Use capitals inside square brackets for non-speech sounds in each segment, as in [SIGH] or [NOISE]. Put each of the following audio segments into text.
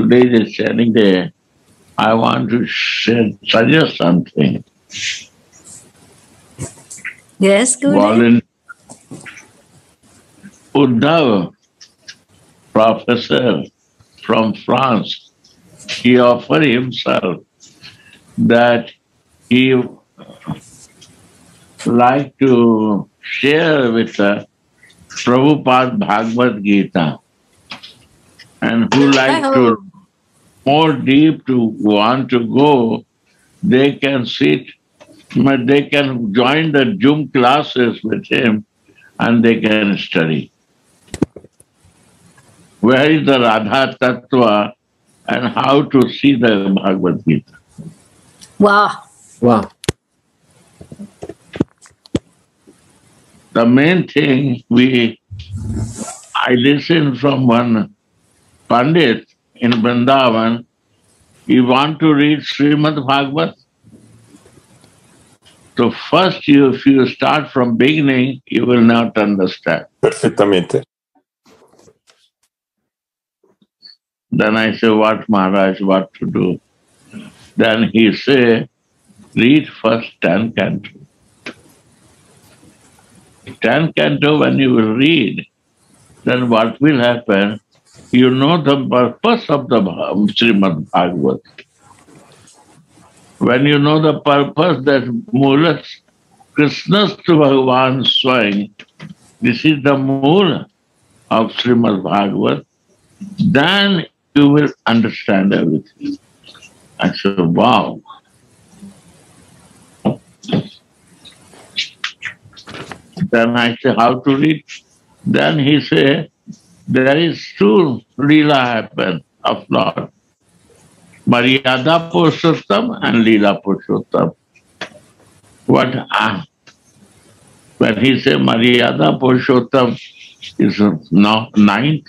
today is a sharing day. I want to share, suggest something. Yes, good. Volun- Uddhav, professor from France, he offered himself that he like to share with uh, Prabhupada Bhagavad Gita and who like to more deep to want to go, they can sit, but they can join the Zoom classes with him and they can study. Where is the Radha Tattva and how to see the Bhagavad Gita? Wow. Wow. The main thing we, I listened from one Pandit in Vrindavan, you want to read Srimad Bhagavat? So first, you, if you start from beginning, you will not understand. Perfettamente. Then I say, what Maharaj, what to do? Then he say, read first 10 canto. 10 canto, when you will read, then what will happen? You know the purpose of the Bha- Srimad Bhagavat. When you know the purpose that Mulat Krishna's to Bhagavan Swayam, this is the mool of Srimad Bhagavat, then you will understand everything. I said, wow. Then I said, how to read? Then he said, there is two Leela happen of Lord. Maryada Purushottam and Leela Purushottam. What ah, when he said Maryada Purushottam is now ninth,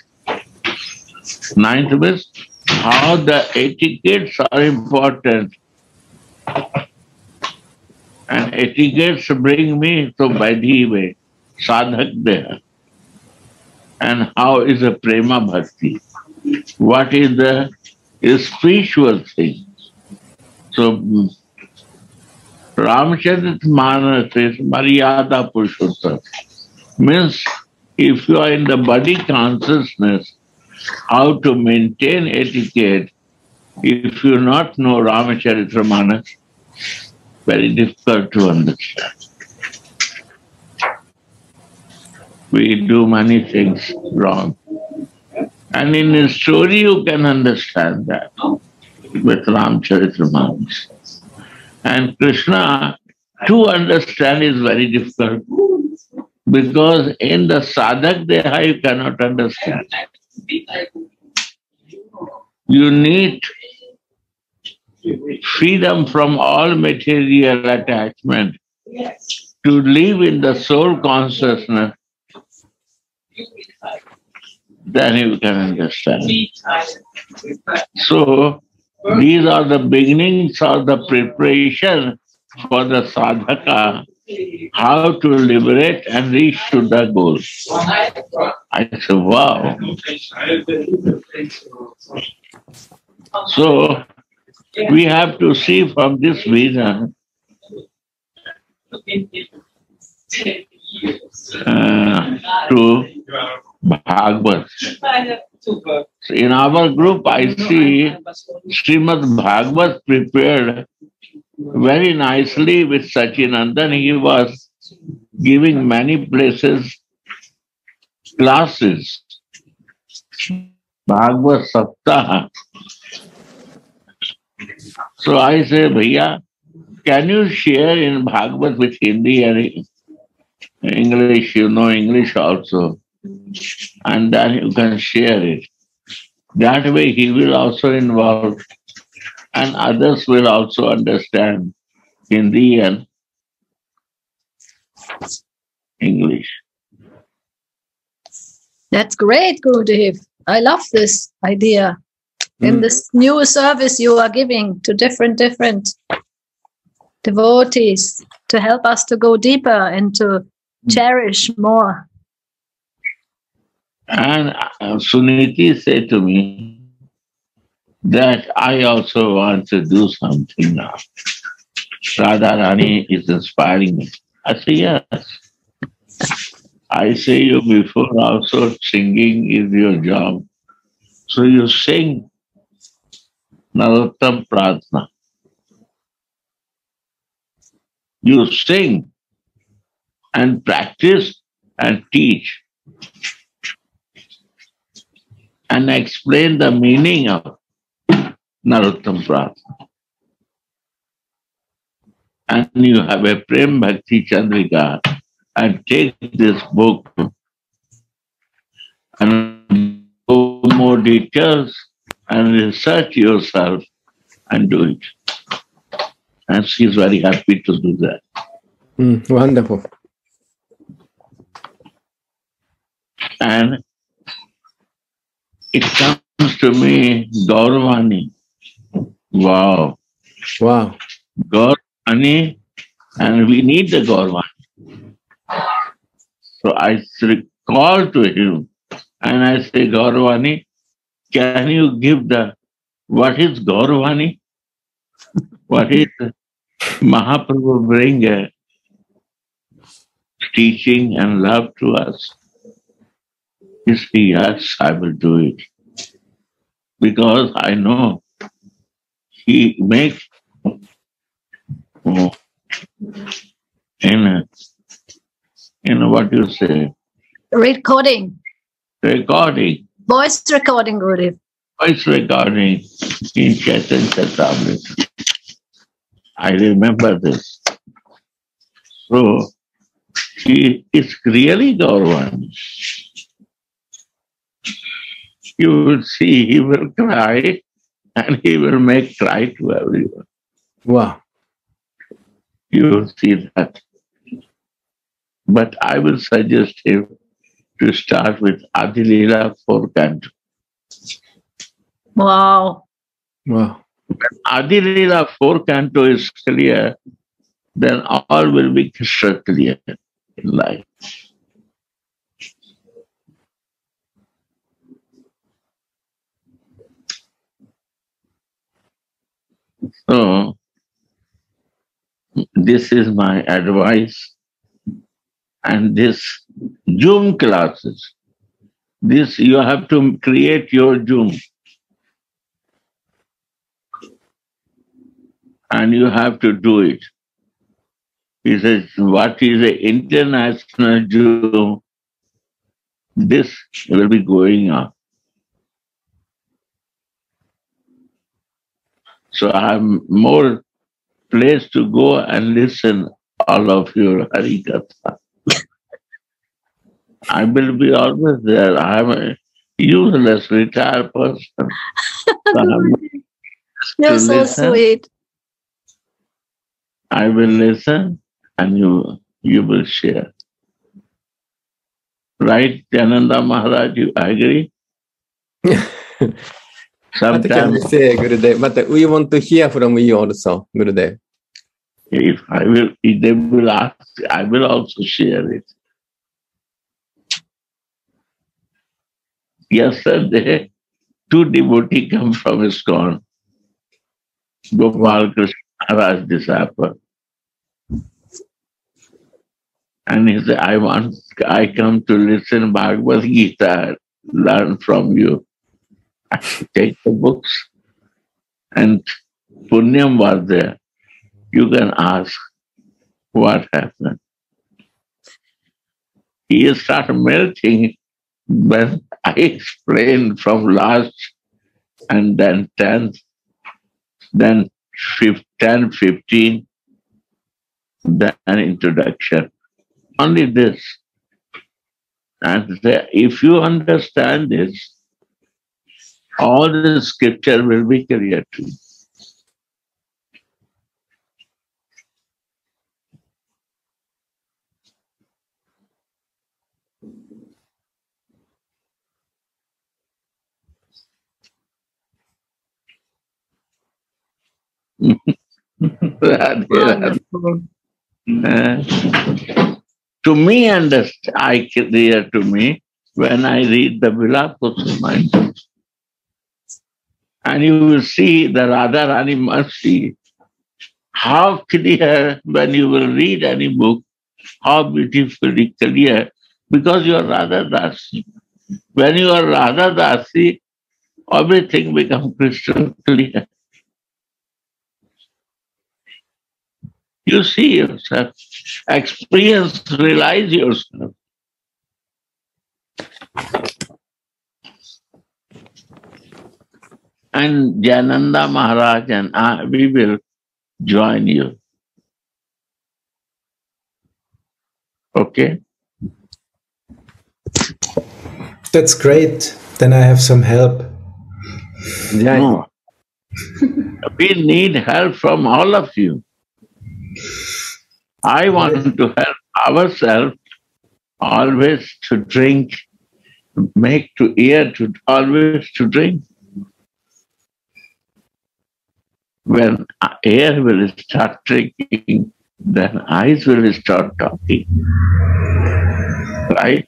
ninth means how the etiquettes are important. And etiquettes bring me to Vaidhi way, sadhak there. And how is a prema bhakti? What is the spiritual thing? So mm, Ramchandra Manas is Maryada Purushottam. Means if you are in the body consciousness, how to maintain etiquette, if you not know Ramacharitra very difficult to understand. We do many things wrong. And in a story, you can understand that with Ramcharitmanas. And Krishna, to understand is very difficult because in the sadhak deha you cannot understand. You need freedom from all material attachment to live in the soul consciousness, then you can understand. So, these are the beginnings of the preparation for the sadhaka, how to liberate and reach to the goal. I said, wow. So, we have to see from this vision uh, to Bhagavad. In our group, I see Srimad Bhagavad prepared very nicely with Sachinandan. He was giving many places classes. Bhagavad Saptaha. So I say, Bhaiya, can you share in Bhagavad with Hindi and English? You know English also. And then you can share it. That way he will also involve and others will also understand Hindi and English. That's great, Gurudev. I love this idea. In Mm. this new service you are giving to different, different devotees to help us to go deeper and to cherish more. And uh, Suniti said to me, that I also want to do something now. Radharani is inspiring me. I say, yes. I say you before also singing is your job. So you sing Narottam Prarthana. You sing and practice and teach and explain the meaning of Narottam Prarthana. And you have a Prem Bhakti Chandrika and take this book and go more details and research yourself and do it. And she's very happy to do that. Mm, wonderful. And it comes to me, Gauravani. Wow. Wow. Gauravani, and we need the Gauravani. So I call to him and I say, Gauravani, can you give the what is Gauravani? What is Mahaprabhu bring a teaching and love to us? He said, Yes, I will do it. Because I know he makes oh, in in what you say Recording, recording voice recording, Gurudev. voice recording in Chaitanya Charitamrita. I remember this. So he is really Gauravan. You will see he will cry and he will make cry to everyone. Wow. You will see that. But I will suggest him to start with Adilila four canto. Wow. Wow. Adilila four canto is clear, then all will be crystal clear in life. So, this is my advice. And this Zoom classes, this you have to create your Zoom. And you have to do it. He says, what is an international Zoom? This will be going on. So I'm more place to go and listen all of your Harikatha. [LAUGHS] I will be always there. I'm a useless retired person. [LAUGHS] I'm- You're so listen. sweet. I will listen and you you will share. Right, Jayananda Maharaj, you agree? [LAUGHS] What can we Sometimes say, Gurudev? But we want to hear from you also, Gurudev. if I will if they will ask, I will also share it. Yesterday, two devotees come from ISKCON. Gopal Krishna Maharaj disciple. And he said, I want I come to listen Bhagavad Gita, learn from you. Take the books and Punyam was there. You can ask what happened. He started melting when I explained from last and then 10th, then fif- 10, 15, then introduction. Only this. And if you understand this, all the scripture will be clear to you. Uh, [LAUGHS] to me, understand, I clear to me when I read the Vilapakusumanjali. And you will see the Radharani mercy. How clear when you will read any book, how beautifully clear, because you are Radha Dasi. When you are Radha Dasi, everything becomes crystal clear. You see yourself, experience, realize yourself. And Jayananda Maharaj and I, uh, we will join you. Okay? That's great. Then I have some help. Jai. No. we need help from all of you. I want to help ourselves always to drink, make to ear to always to drink. When air will start drinking, then eyes will start talking. Right?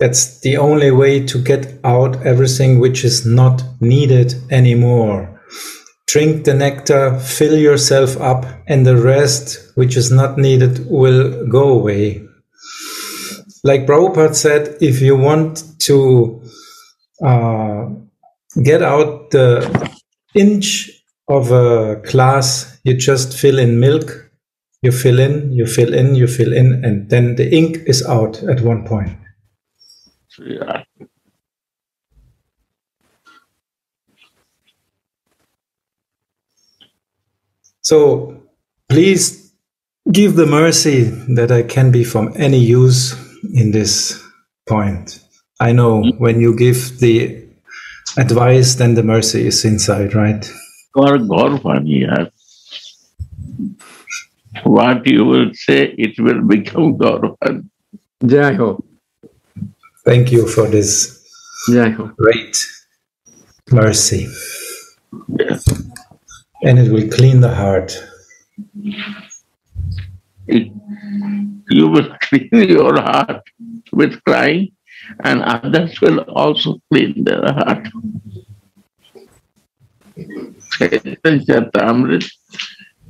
That's the only way to get out everything which is not needed anymore. Drink the nectar, fill yourself up, and the rest which is not needed will go away. Like Prabhupada said, if you want to uh, get out the inch of a glass, you just fill in milk. You fill in, you fill in, you fill in, and then the ink is out at one point. Yeah. So please give the mercy that I can be from any use in this point. I know mm-hmm. when you give the advice, then the mercy is inside, right? Or Gaurvani, yes. What you will say, it will become Gaurvani. Jai Ho. Thank you for this Jai Ho. great mercy. Yes. And it will clean the heart. It- you will [LAUGHS] clean your heart with crying, and others will also clean their heart. Chaitanya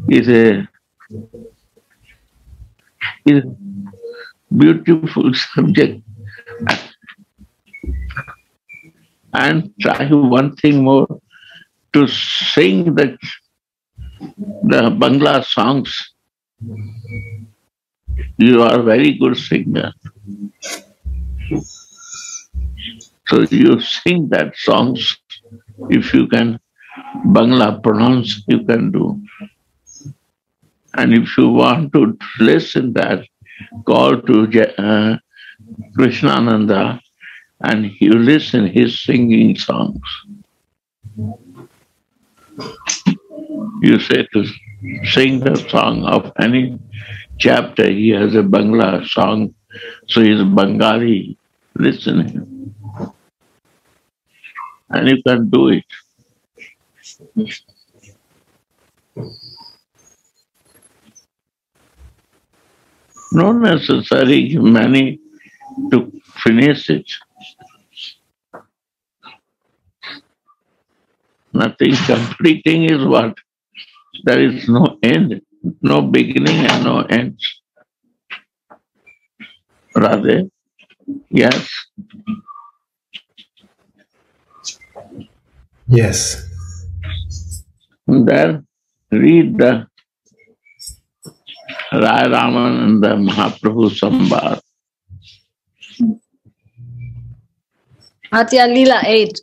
is a is a beautiful subject. And try one thing more to sing the the Bangla songs. You are a very good singer. So you sing that songs. If you can Bangla pronounce, you can do. And if you want to listen that, call to uh, Krishnananda and you listen his singing songs. You say to sing the song of any chapter, he has a Bangla song, so he's Bengali. Listen him. And you can do it. Not necessary many to finish it. Nothing completing is what? There is no end, no beginning and no end. Rather, yes, Yes. then read the Rai Raman and the Mahaprabhu Sambar. Atya Lila 8.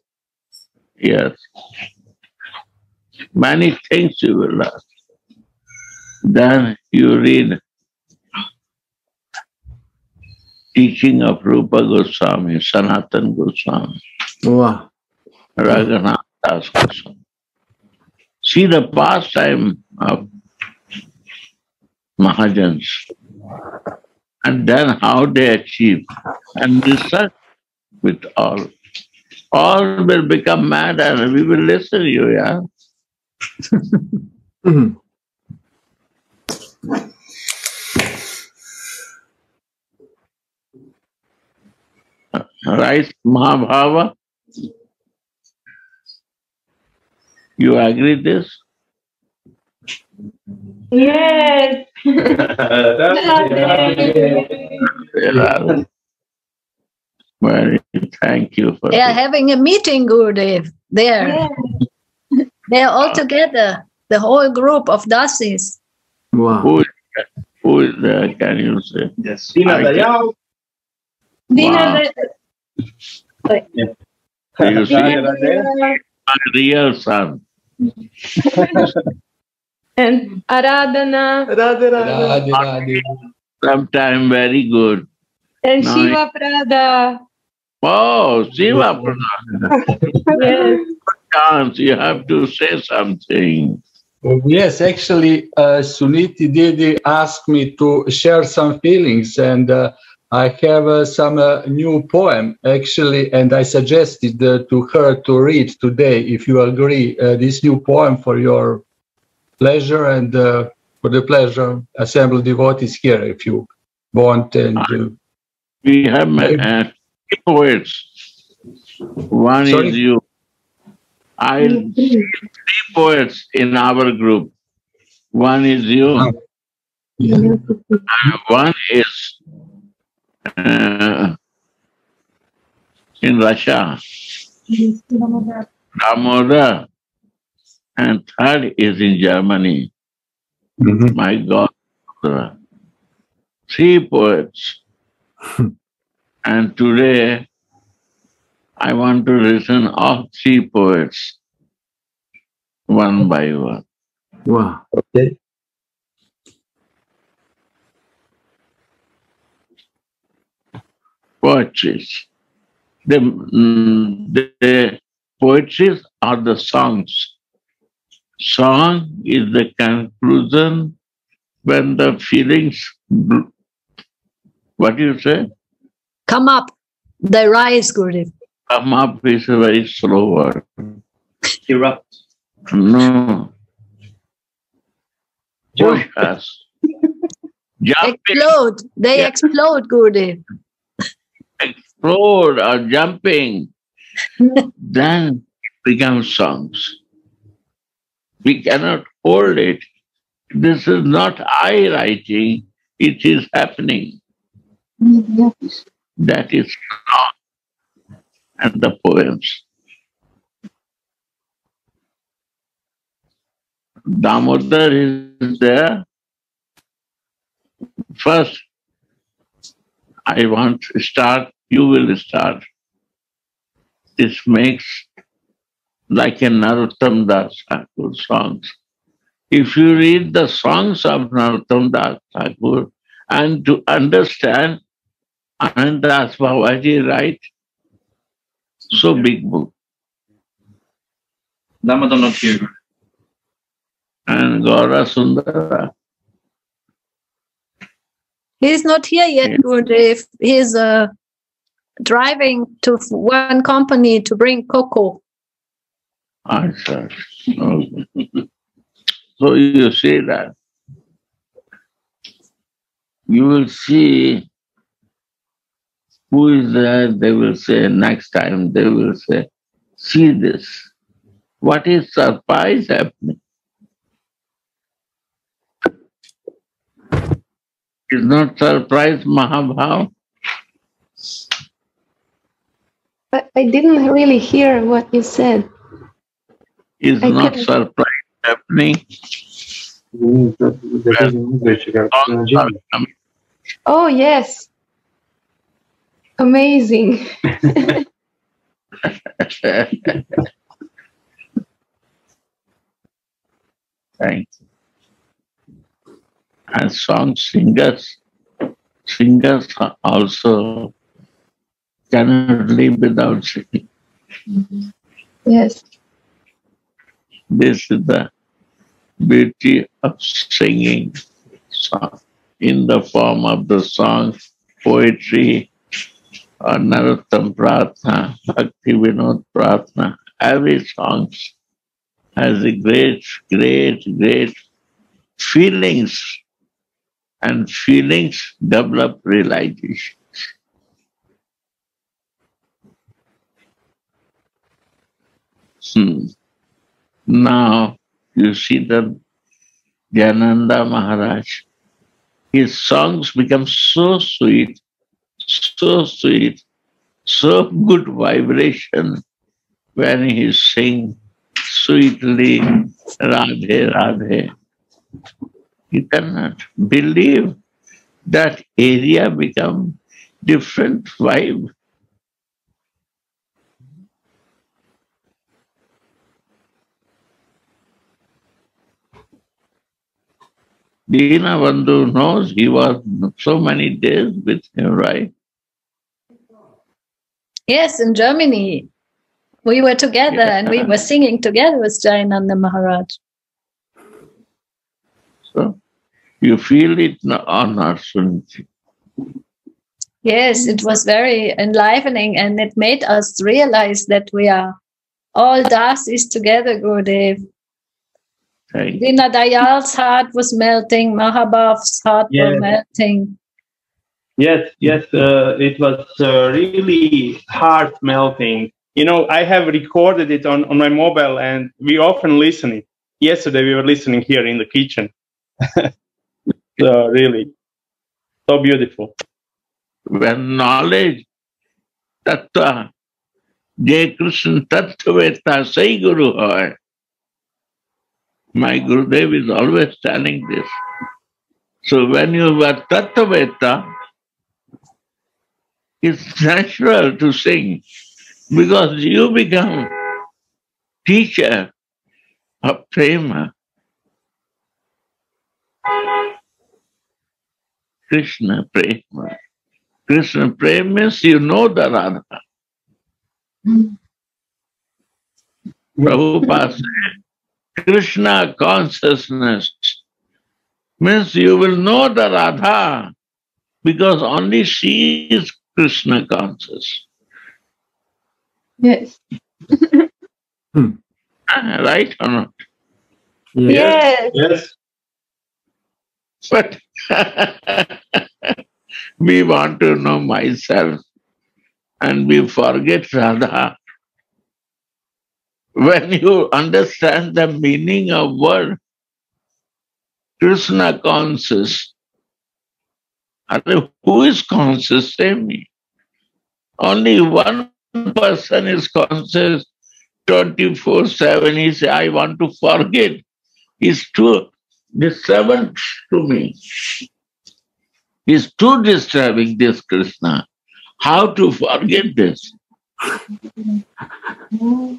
Yes. Many things you will learn. Then you read teaching of Rupa Goswami, Sanatan Goswami, Wow. Raghunath Das Goswami. See the pastime of Mahajans and then how they achieve and research with all. All will become mad and we will listen to you, yeah. [LAUGHS] Mhm. right, Mahabhava? You agree this? Yes. Yeah. Very thank you for They are this. having a meeting, Gurudev, there. Yes. They are all together, the whole group of dasis. Wow. Who is that? Who is there? Can you say? Yes. Dina I- Dayal. Dina, Wow. You see, Radhe Radhe. my real son. and Aradhana Radhe Radhe. Radhe, Radhe. Sometime very good. and Nice. Shiva Prada. Oh, Shiva Pradhan. Yes. [LAUGHS] Chance, you have to say something. Yes, actually, uh, Suniti Didi asked me to share some feelings, and uh, I have uh, some uh, new poem actually, and I suggested uh, to her to read today, if you agree, uh, this new poem for your pleasure and uh, for the pleasure assembled devotees here, if you want. And We have uh, poets. One Sorry? is you. I three poets in our group. One is you. Oh. and one is uh, in Russia. Damodar. And third is in Germany. mhm. My God. Three poets. [LAUGHS] and today I want to listen all three poets one by one. Wow. okay. Poetries. The, mm, the, the poetries are the songs. Song is the conclusion when the feelings. bl- What do you say? Come up, they rise, Gurudev. Come up is a very slow word. Erupt. No. Push us. Jumping, Explode, they Yeah. explode, Gurudev. explode or jumping, then it becomes songs. We cannot hold it. This is not I writing, it is happening. Mm-hmm. That is song and the poems. Damodar is there. First, I want to start, you will start. This makes like a Narottam Das Thakur songs. If you read the songs of Narottam Das Thakur and to understand Ananta Das Babaji write, so big book. Damodar not here. And Gaura Sundara, He's not here yet, Yeah. Gurudev. He's uh, driving to one company to bring cocoa. answer. Okay. [LAUGHS] so you see that. You will see who is there, they will say next time, they will say, see this. What is surprise happening? Is not surprise Mahabhav? But I didn't really hear what you said. Is I not couldn't. surprise happening? Songs are coming. Oh, yes. Amazing. Thank you. And song singers, singers are also cannot live without singing. Yes. This is the beauty of singing song in the form of the song, poetry, और Narottam Prarthana, भक्ति Vinod every songs has a great great great feelings and feelings develop realization Hmm. Now you see that Jayananda Maharaj, his songs become so sweet so sweet, so good vibration when he sings sweetly Radhe Radhe. You cannot believe that area become different vibe. Dina Bandhu knows he was so many days with him, right? Yes, in Germany. We were together Yeah. and we were singing together with Jayananda Maharaj. So you feel it or not, Yes, it was very enlivening and it made us realize that we are all Dasis together, Gurudev. Right? Dina Dayal's heart was melting, Mahabhav's heart Yeah. was melting. Yes, yes, uh, it was uh, really heart melting. You know, I have recorded it on, on my mobile and we often listen it. Yesterday we were listening here in the kitchen. [LAUGHS] so really, so beautiful. When knowledge, tattva, Jai Krishna tattva say Guru hoy. My Gurudev is always telling this. So when you were tattva, it's natural to sing because you become teacher of prema. Krishna prema. Krishna prema means you know the Radha. Hmm. Prabhupada said, Krishna consciousness means you will know the Radha because only she is Krishna conscious. Yes. Ah, Right or not? Yes. Yes. But [LAUGHS] we want to know myself and we forget Radha. When you understand the meaning of word Krishna conscious, who is conscious? Me. Only one person is conscious 24 7. He say, I want to forget. Is too disturbing to me. Is too disturbing this Krishna. How to forget this?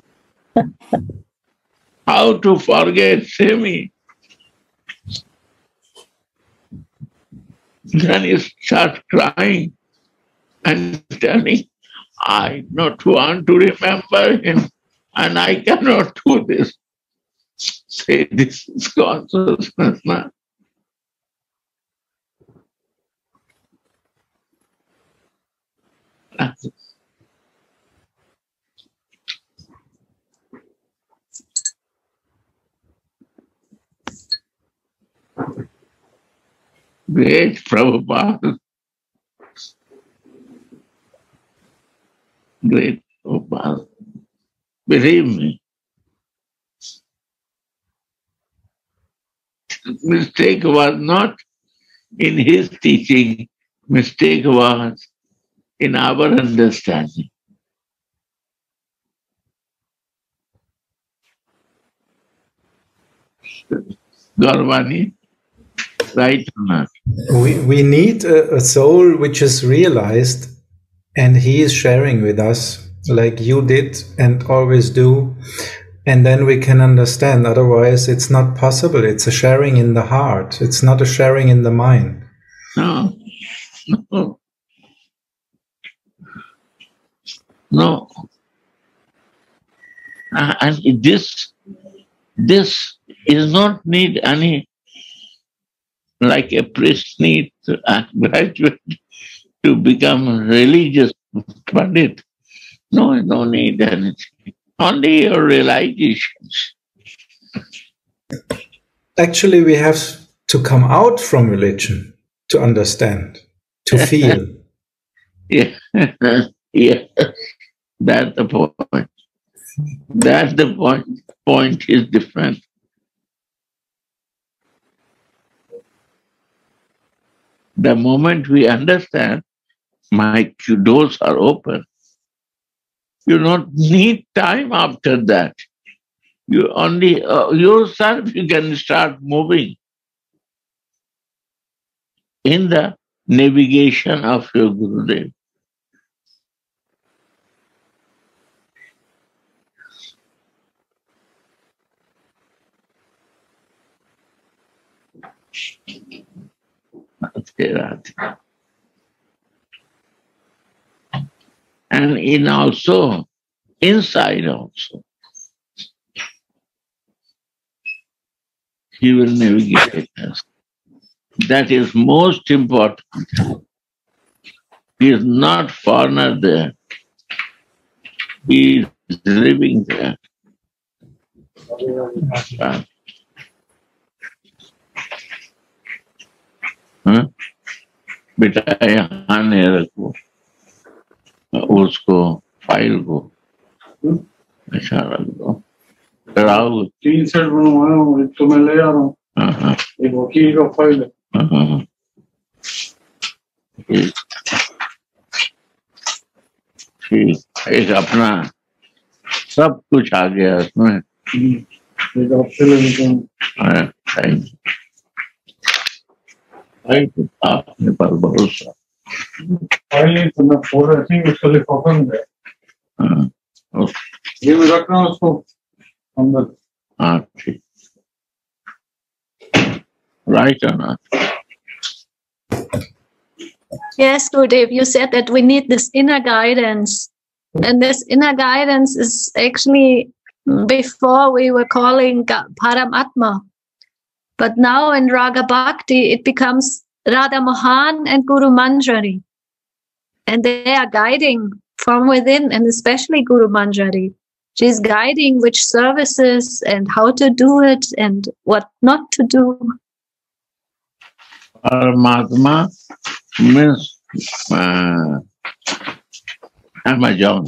[LAUGHS] How to forget Semi? Then he starts crying and telling, I not want to remember him and I cannot do this. Say this is consciousness. Na? Great Prabhupada. Great Prabhupada. Believe me. Mistake was not in his teaching, mistake was in our understanding. Garvani, right or not? We, we need a, a soul which is realized and he is sharing with us like you did and always do. And then we can understand. Otherwise, it's not possible. It's a sharing in the heart. It's not a sharing in the mind. No. No. No. Uh, and this this is not need any like a priest need to uh, graduate to become religious pandit. No, no need anything. Only your realizations. Actually, we have to come out from religion to understand, to feel. [LAUGHS] Yeah. yeah. That's the point. That's the point. Point is different. The moment we understand my doors are open, you don't need time after that. You only uh, yourself you can start moving in the navigation of your Gurudev. And in also, inside also, he will navigate us. That is most important. He is not foreigner there. He is living there. हाँ? बेटा यहाँ नहीं रखो। उसको file को अच्छा रख दो। चढ़ाओ। तीन सेट बनवाया हूँ एक तो मैं ले आ रहा हूँ। हाँ हाँ। एक वकील का फ़ाइल है। हाँ। ठीक। अपना सब कुछ आ गया उसमें। हाँ, थैंक यू थैंक यू आपने पर भरोसा फाइल नहीं तो मैं फोर आई थिंक उसका लिफाफा में है हाँ, ओके, ये भी रखना उसको अंदर हाँ ठीक right or not? Yes, Gurudev, you said that we need this inner guidance. And this inner guidance is actually before we were calling Ga- Paramatma. But now in Raga Bhakti, it becomes Radha Mohan and Guru Manjari. And they are guiding from within, and especially Guru Manjari. She's guiding which services and how to do it and what not to do. Paramatma means uh, Amazon.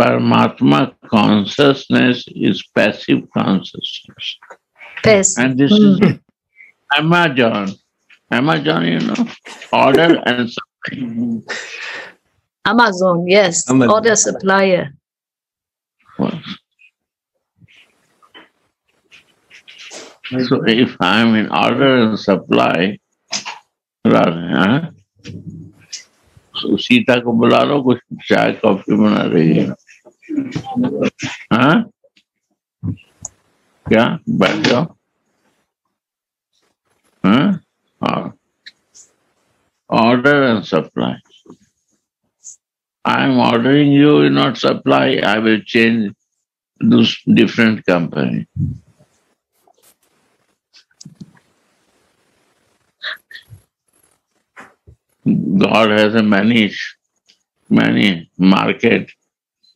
Paramatma consciousness is passive consciousness. Best. And this is Amazon. Amazon, you know, order and supply. Amazon, yes. Amazon. Order supplier. So if I'm in order and supply, rather, हाँ? So Sita को बुला लो कुछ चाय coffee बना रही है ¿Ah? ¿Ya? ¿Valió? ¿Ah? Order and supply. I'm ordering you not supply, I will change those different company. God has a many, many market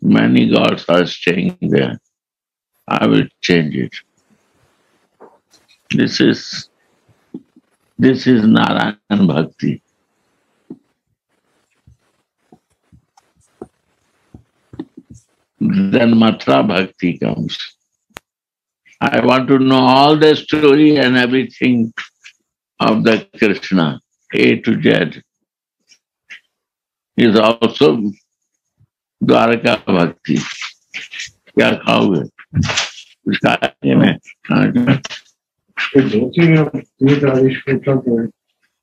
many gods are staying there. I will change it. This is this is Narayan Bhakti. Then Matra Bhakti comes. I want to know all the story and everything of the Krishna, A to Z. Is also Dwarka भक्ति। क्या खाओगे? उस कार्य में?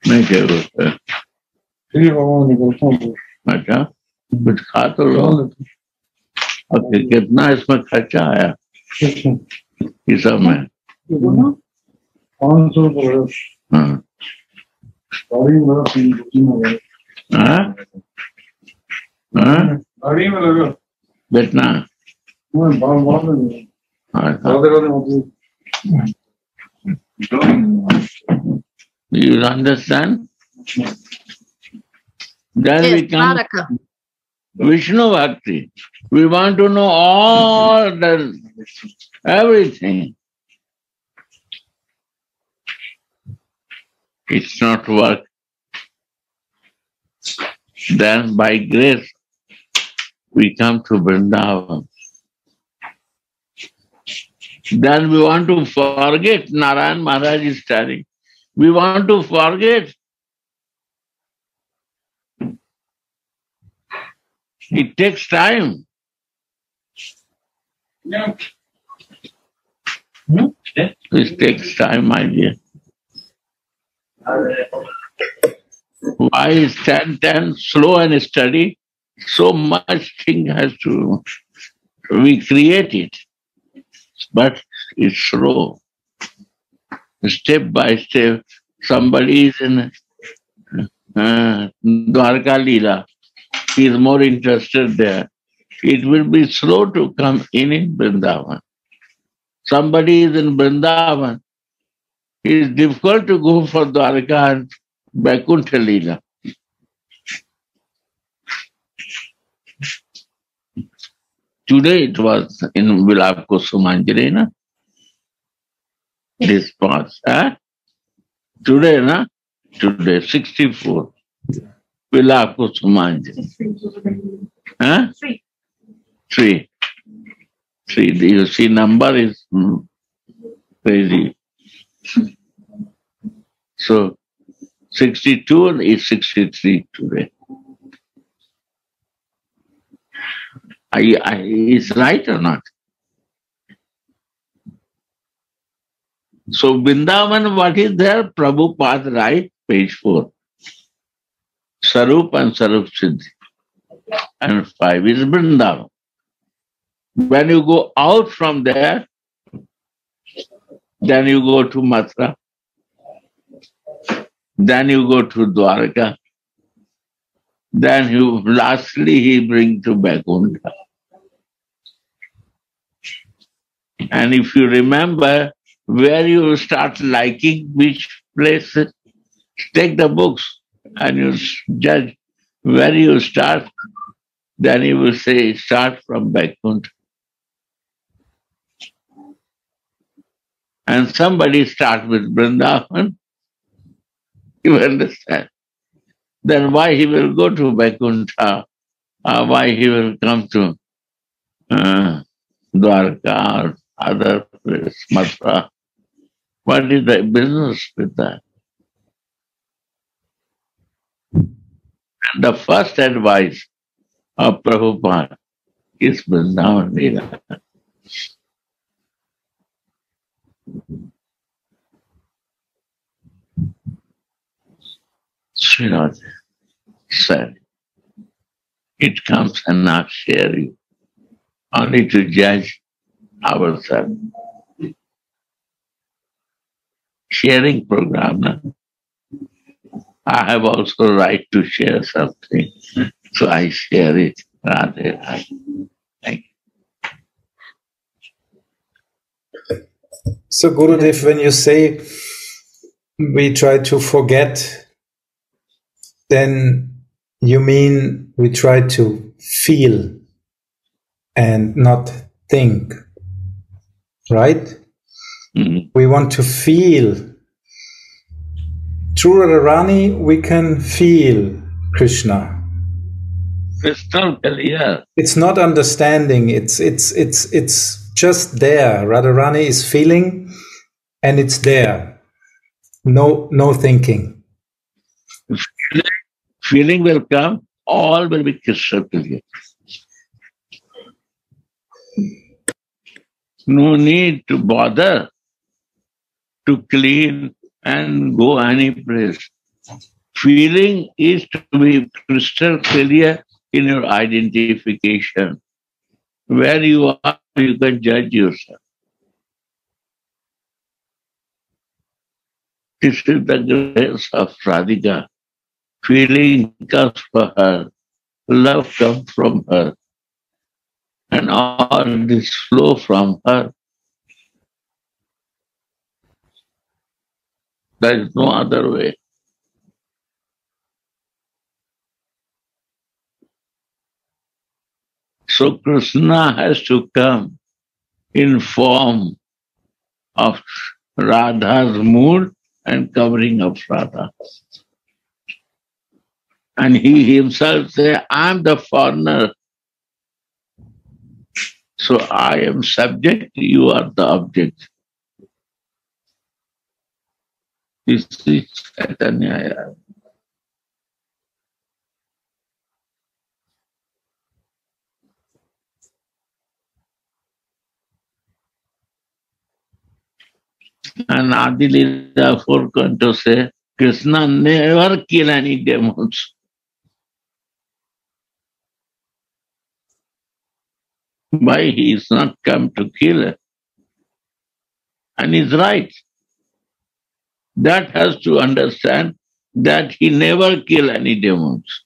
नहीं क्या अच्छा कुछ खा तो लो। और कितना इसमें खर्चा आया? इस सब में। पाँच सौ हाँ।, हाँ? हाँ? বেটনা You understand? Then yes, we come Maraka. Vishnu Bhakti. We want to know all the everything. It's not work. Then by grace we come to Vrindavan. Then we want to forget Narayan Maharaj is telling. We want to forget. It takes time. It takes time, my dear. Why 10, 10 slow and steady? So much thing has to, we create it, but it's slow. Step by step, somebody is in uh, Dwarka he is more interested there. It will be slow to come in in Vrindavan. Somebody is in Vrindavan, it is difficult to go for Dwarka and Vaikuntha Leela. Today it was in Vilapakusumanjali, na? This was, huh? Today, na? Today, 64. Vilapakusumanjali. Huh? Three. Three. Three. You see, number is hmm, crazy. So, 62 is 63 today. Is right or not? So Vrindavan, what is there? Prabhupada, right? Page 4. Sarup and Sarup Siddhi. And 5 is Vrindavan. When you go out from there, then you go to Mathura. Then you go to Dwarka. Then you lastly he bring to Vaikuntha. And if you remember where you start liking which place, take the books and you judge where you start. Then you will say, start from Vaikuntha. And somebody start with Vrindavan, [LAUGHS] you understand. Then why he will go to Vaikuntha, uh, why he will come to uh, Dwarka or other place, Mathura. What is the business with that? And the first advice of Prabhupada is Vrindavan Leela. Srinath said, it comes and not share you, only to judge ourselves. Sharing program. I have also right to share something, so I share it. Radhe, Radhe. Thank you. So, Gurudev, when you say we try to forget, then you mean we try to feel and not think, right? Mhm. We want to feel. Through Radharani, we can feel Krishna. Crystal clear. It's not understanding. It's it's it's it's just there. Radharani is feeling, and it's there. No no thinking. Feeling will come, all will be crystal clear. No need to bother to clean and go any place. Feeling is to be crystal clear in your identification. Where you are, you can judge yourself. This is the grace of Radhika. Feeling comes for her, love comes from her, and all this flow from her. There is no other way. So Krishna has to come in form of Radha's mood and covering of Radha. And he himself say, I'm the foreigner. So I am subject, you are the object. This is Chaitanya. And Adilila forgot to say, Krishna never kill any demons. Why he is not come to kill? And he's right. That has to understand that he never kill any demons.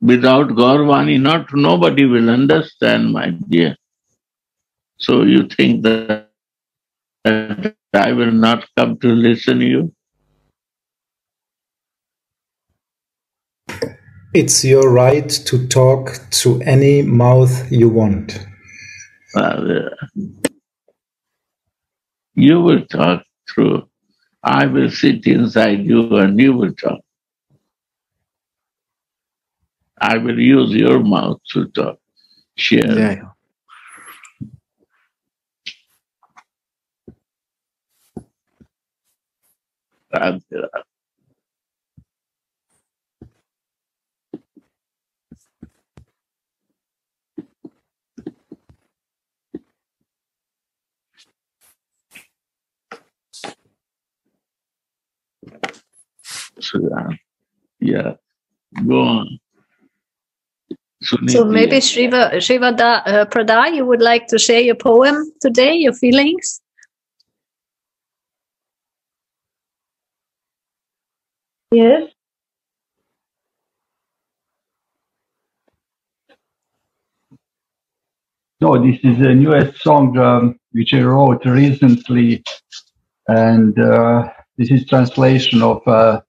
Without Gaurvani, not nobody will understand, my dear. So you think that, that I will not come to listen to you? It's your right to talk to any mouth you want. Uh, you will talk through. I will sit inside you and you will talk. I will use your mouth to talk. Share. Yeah. Radhe, So, uh, yeah, go on. So Suniti, maybe Shiva, Shivada uh, Prada, you would like to share your poem today, your feelings? Yes. No, this is the newest song um, which I wrote recently, and uh, this is translation of uh,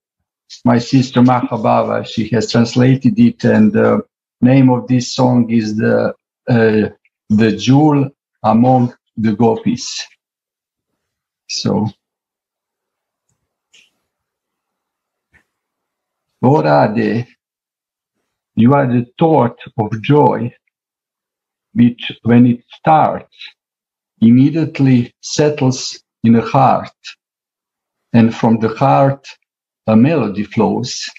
my sister Mahabhava. She has translated it, and the name of this song is the uh, the jewel among the gopis. So, O you are the thought of joy which, when it starts, immediately settles in the heart, and from the heart a melody flows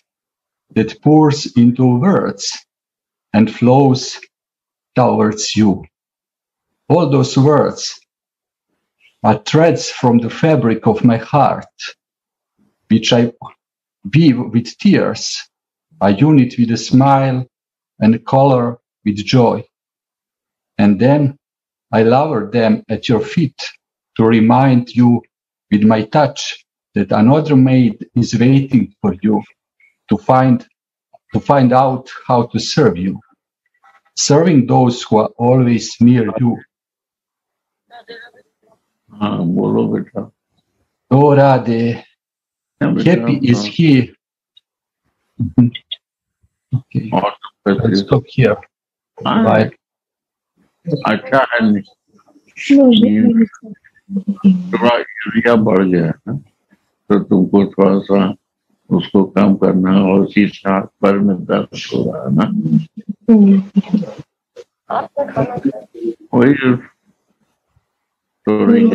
that pours into words and flows towards you. All those words are threads from the fabric of my heart, which I weave with tears, I unite with a smile and color with joy and then I lower them at your feet to remind you with my touch that another maid is waiting for you to find to find out how to serve you, serving those who are always near you. हाँ बोलो बेटा Oh Radhe, क्या बेटा happy is he. Mhm. Okay, और तो let's फिर- stop here. हाँ, Bye. अच्छा है थोड़ा यूरिया बढ़ गया है ना, तो तुमको थोड़ा सा उसको कम करना और उसी साथ पर में दर्द हो रहा है ना? वही थोड़ी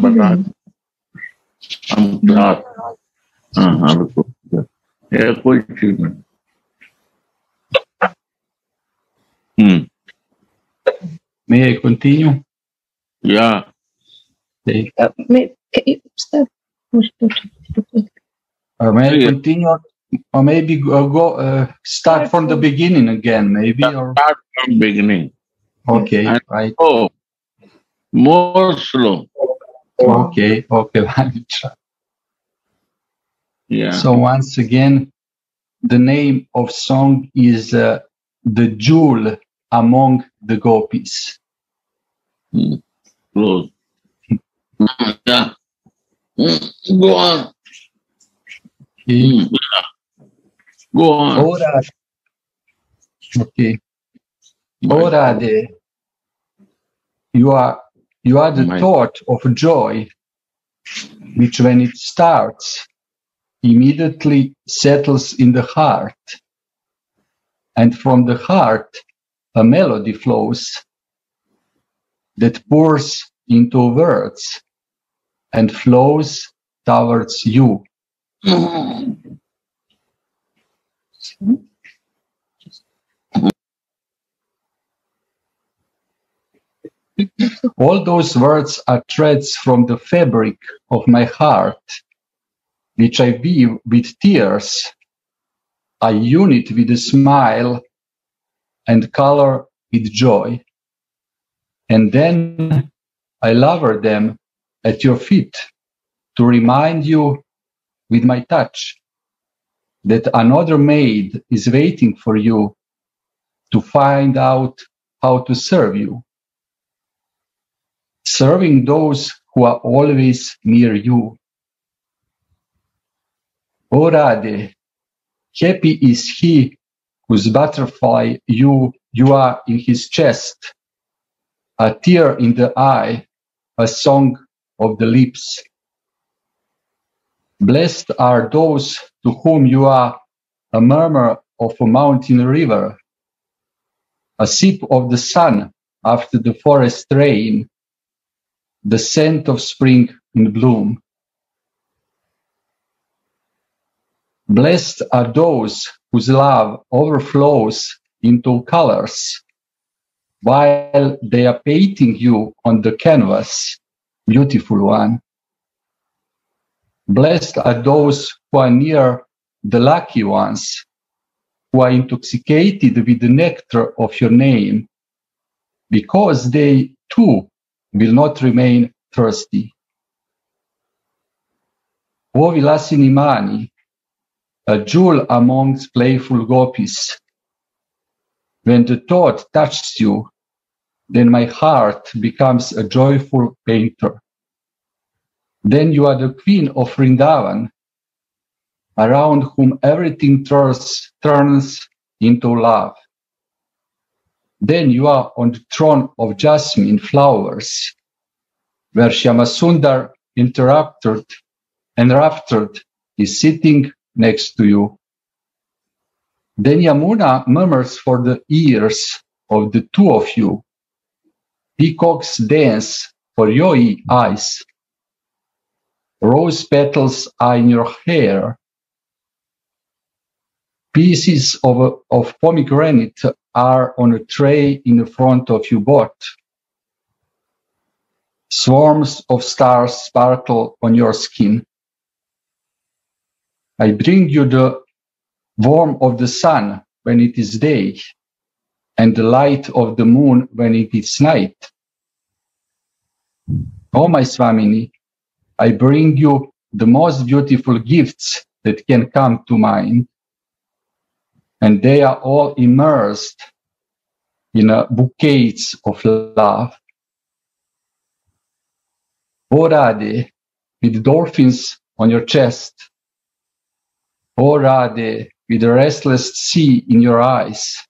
बता हम हाँ हाँ रुको। ये कोई चीज़ नहीं। हम्म। can you stop? Uh, may I Yeah. continue? Or maybe go, go uh, start from the beginning again, maybe? Or start from beginning okay, And- right. oh more slow Okay, okay. [LAUGHS] let me try. yeah So once again, the name of song is uh, the jewel among the gopis. Close [LAUGHS] yeah Mm, go on. Okay. Mm, go on. Okay. You are you are the My- thought of joy, which when it starts, immediately settles in the heart, and from the heart a melody flows that pours into words and flows towards you. All those words are threads from the fabric of my heart, which I weave with tears. I unit with a smile and color with joy. And then I lover them at your feet to remind you with my touch that another maid is waiting for you to find out how to serve you serving those who are always near you. O happy is he whose butterfly you, you are in his chest, a tear in the eye, a song of the lips. Blessed are those to whom you are a murmur of a mountain river, a sip of the sun after the forest rain, the scent of spring in bloom. Blessed are those whose love overflows into colors while they are painting you on the canvas, beautiful one. Blessed are those who are near the lucky ones, who are intoxicated with the nectar of your name, because they too will not remain thirsty. O Vilasini Mani, a jewel amongst playful gopis, when the thought touches you, then my heart becomes a joyful painter. Then you are the queen of Vrindavan, around whom everything turns, turns into love. Then you are on the throne of jasmine flowers, where Shyamasundar interrupted and raptured is sitting next to you. Then Yamuna murmurs for the ears of the two of you. Peacocks dance for your eyes. Rose petals are in your hair. Pieces of, of pomegranate are on a tray in the front of you boat. Swarms of stars sparkle on your skin. I bring you the warmth of the sun when it is day, and the light of the moon when it is night. O my Swamini, I bring you the most beautiful gifts that can come to mind and they are all immersed in a bouquets of love. O Radhe, with dolphins on your chest. O Radhe, with the restless sea in your eyes.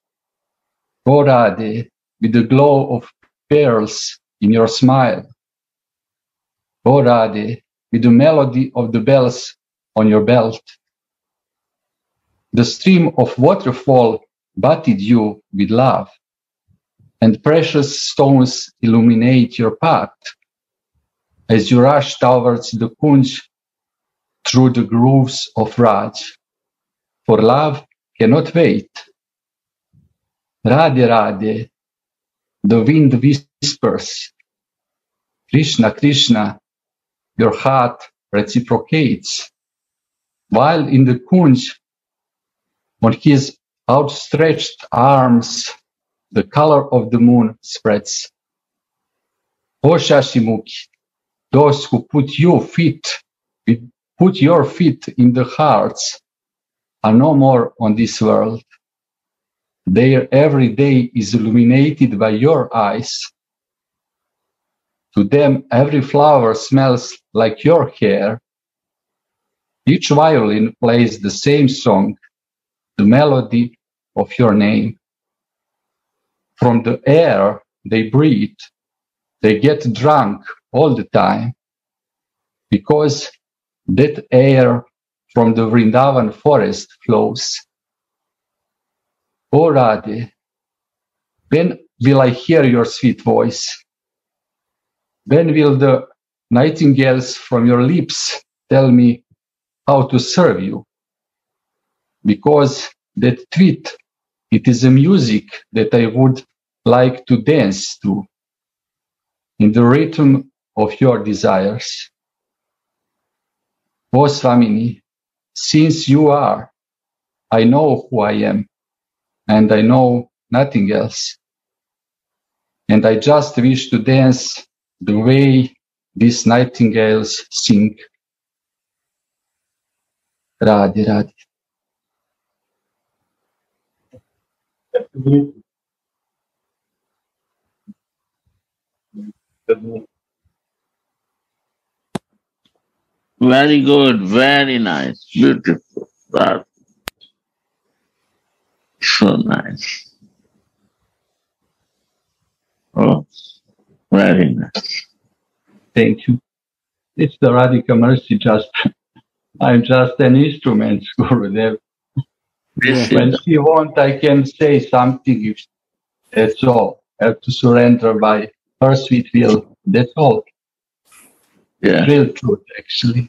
O Radhe, with the glow of pearls in your smile. O Radhe, with the melody of the bells on your belt. The stream of waterfall bathed you with love, and precious stones illuminate your path as you rush towards the Kunj through the grooves of Vraj. For love cannot wait. Radhe Radhe, the wind whispers. Krishna, Krishna, your heart reciprocates. While in the Kunj, on his outstretched arms, the color of the moon spreads. O Shashimukhi, those who put your feet, put your feet in the hearts are no more on this world. Their every day is illuminated by your eyes. To them, every flower smells like your hair. Each violin plays the same song the melody of your name. From the air they breathe, they get drunk all the time because that air from the Vrindavan forest flows. Oh Radhe, when will I hear your sweet voice? When will the nightingales from your lips tell me how to serve you? Because that tweet, it is a music that I would like to dance to in the rhythm of your desires. O Swamini, since you are, I know who I am, and I know nothing else. And I just wish to dance the way these nightingales sing. Radhe Radhe. Very good, very nice, beautiful. Wow. So nice. Oh, very nice. Thank you. It's the Radhika mercy. Just [LAUGHS] I'm just an instrument, [LAUGHS] Gurudev. This When is, she want, I can say something. If that's all. I have to surrender by her sweet will. That's all. yeah. Real truth, actually.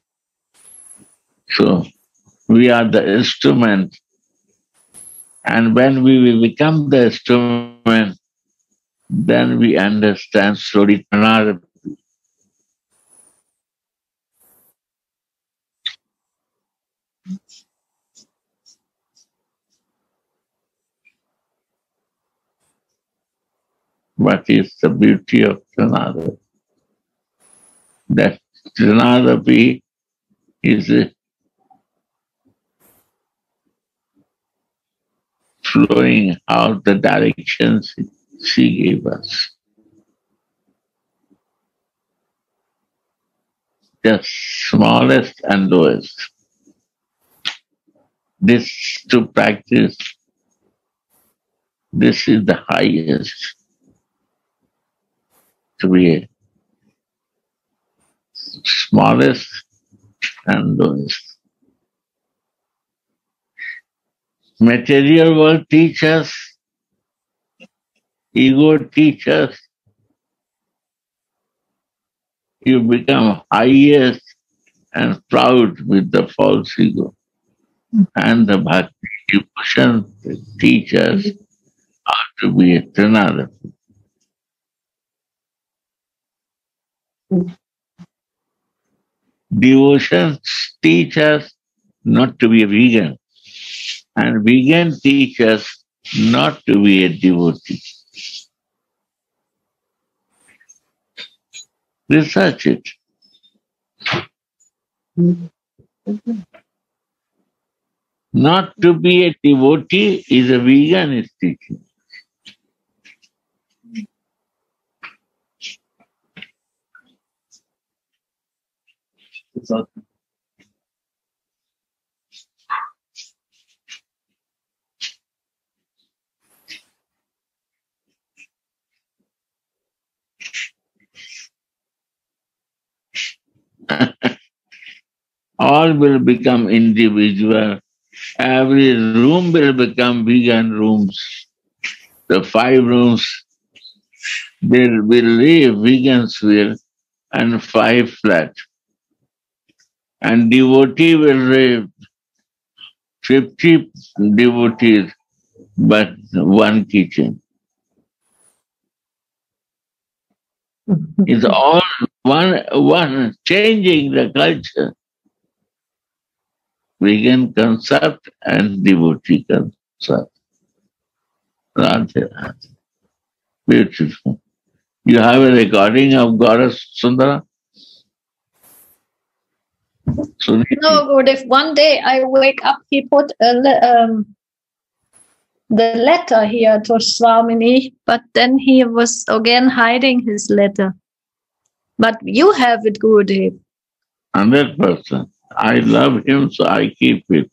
So we are the instrument. And when we will become the instrument, then we understand slowly another. What is the beauty of Trinadapi? That Trinadapi is a flowing out the directions she gave us. The smallest and lowest. This to practice, this is the highest to be smallest and lowest. Material world teaches, ego teaches, you become highest and proud with the false ego. And the bhakti devotion teaches how to be a Trinada. Devotion teaches not to be a vegan. And vegan teaches not to be a devotee. Research it. Not to be a devotee is a vegan is teaching. [LAUGHS] All will become individual. Every room will become vegan rooms. The five rooms will, will live vegans will and five flat. And devotee will live 50 devotees, but one kitchen. [LAUGHS] It's all one, one changing the culture. Vegan concept and devotee concept. Radhe, Radhe. Beautiful. You have a recording of Goddess Sundara? No, Gurudev, one day I wake up, he put a um, the letter here to Swamini, but then he was again hiding his letter. But you have it, Gurudev. Eh? Hundred percent. I love him, so I keep it.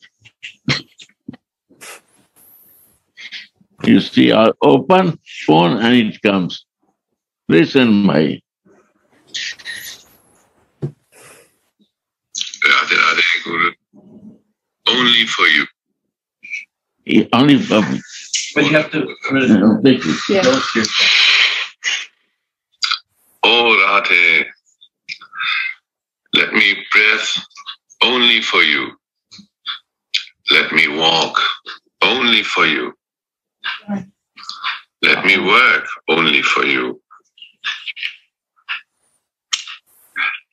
you see, I open phone and it comes. Listen, my Radhe Radhe Guru. Only for you. only for me. But you have to. No, thank you. Yeah. Oh, Radhe, let me breathe only for you. Let me walk only for you. Let me work only for you.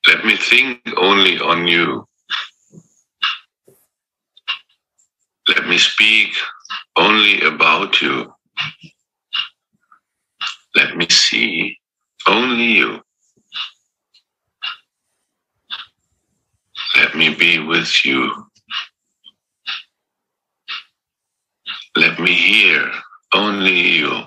Let me think only on you. Let me speak only about you. Let me see only you. Let me be with you. Let me hear only you.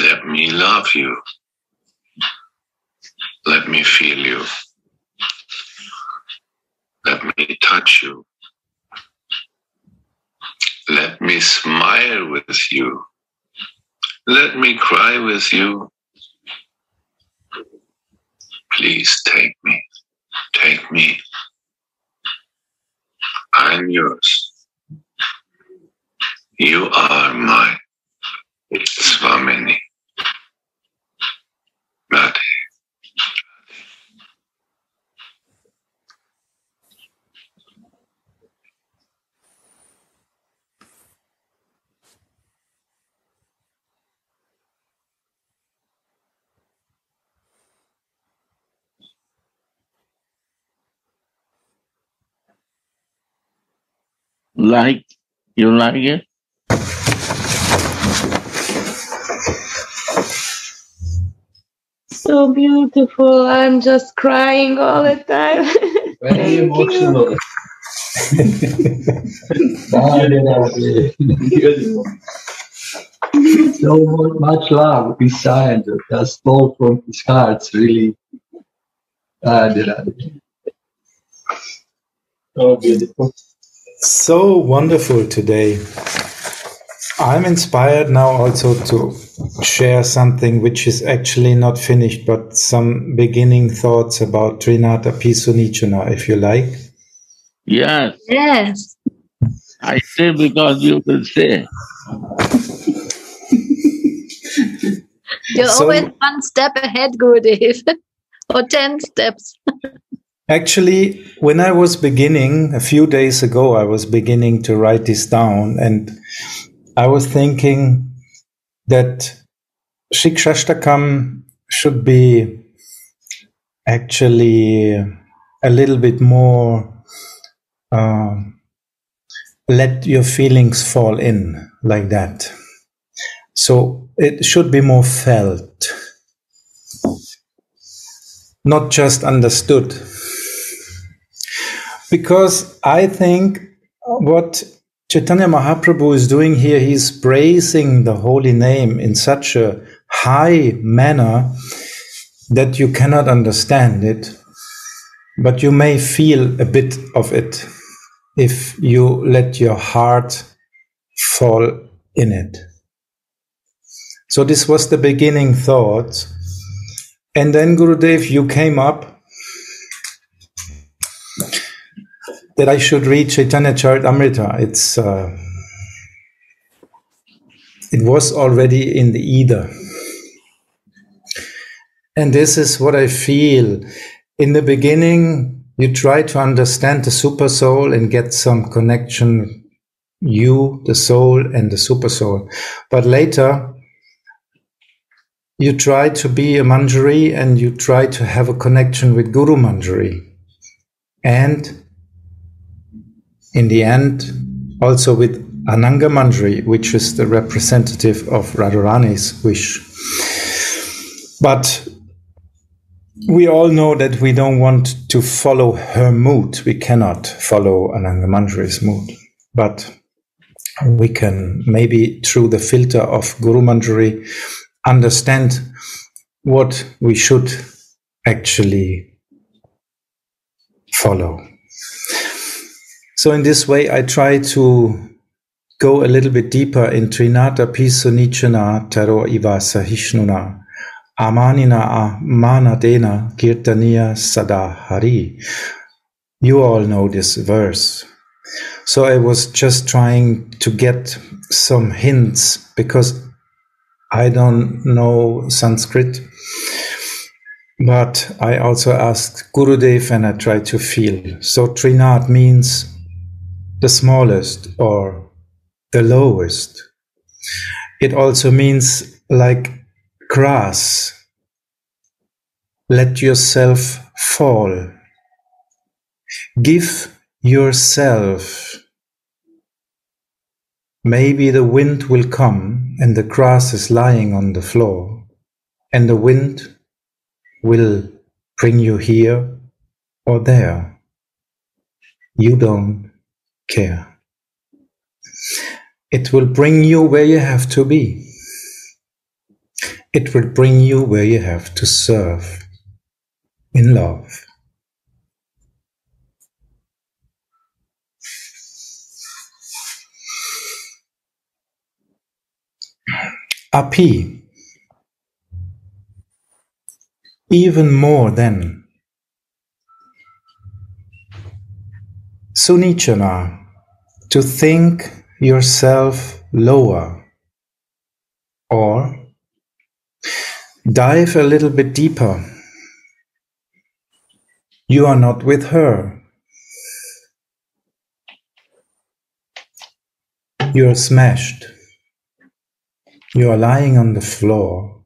Let me love you. Let me feel you. Let me touch you. Let me smile with you. Let me cry with you. Please take me. Take me. I'm yours. You are mine. Swamini. Radhe. Like, you like it? So beautiful. I'm just crying all the time. [LAUGHS] Very emotional. [LAUGHS] Beautiful. so much love inside, just all from his heart, really. Radhe, Radhe. So beautiful. So wonderful today. I'm inspired now also to share something which is actually not finished, but some beginning thoughts about Trinata Pisunichana, if you like. Yes, Yes. I say because you will say. You're So- always one step ahead, Gurudev. [LAUGHS] or 10 steps. [LAUGHS] Actually, when I was beginning, a few days ago, I was beginning to write this down and I was thinking that Shikshashtakam should be actually a little bit more um, let your feelings fall in like that. So it should be more felt, not just understood. Because I think what Chaitanya Mahaprabhu is doing here, he's praising the holy name in such a high manner that you cannot understand it, but you may feel a bit of it if you let your heart fall in it. So this was the beginning thought. And then Gurudev, you came up that I should read Chaitanya Charitamrita. It's uh, it was already in the either. And this is what I feel. In the beginning, you try to understand the super soul and get some connection, you, the soul, and the super soul. But later, you try to be a Manjari and you try to have a connection with Guru Manjari. And in the end, also with Ananga Manjari, which is the representative of Radharani's wish. But we all know that we don't want to follow her mood. We cannot follow Ananga Manjari's mood. But we can maybe through the filter of Guru Manjari understand what we should actually follow. So in this way, I try to go a little bit deeper in Trinata Pisunichana Taro Iva Sahishnuna Amanina Amanadena Kirtaniya Sada Hari. You all know this verse. So I was just trying to get some hints because I don't know Sanskrit. But I also asked Gurudev and I tried to feel. So Trinad means the smallest or the lowest. It also means like grass. Let yourself fall. Give yourself. Maybe the wind will come and the grass is lying on the floor and the wind will bring you here or there. You don't care. It will bring you where you have to be. It will bring you where you have to serve in love. Api, even more than Sunichana, to think yourself lower or dive a little bit deeper. You are not with her. You are smashed. You are lying on the floor.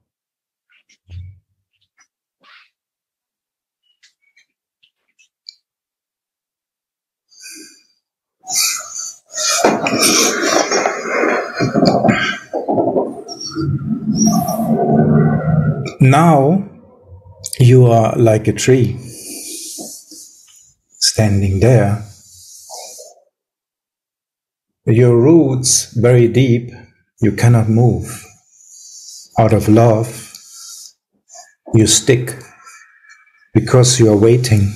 Now you are like a tree standing there. Your roots very deep, you cannot move. Out of love, you stick because you are waiting.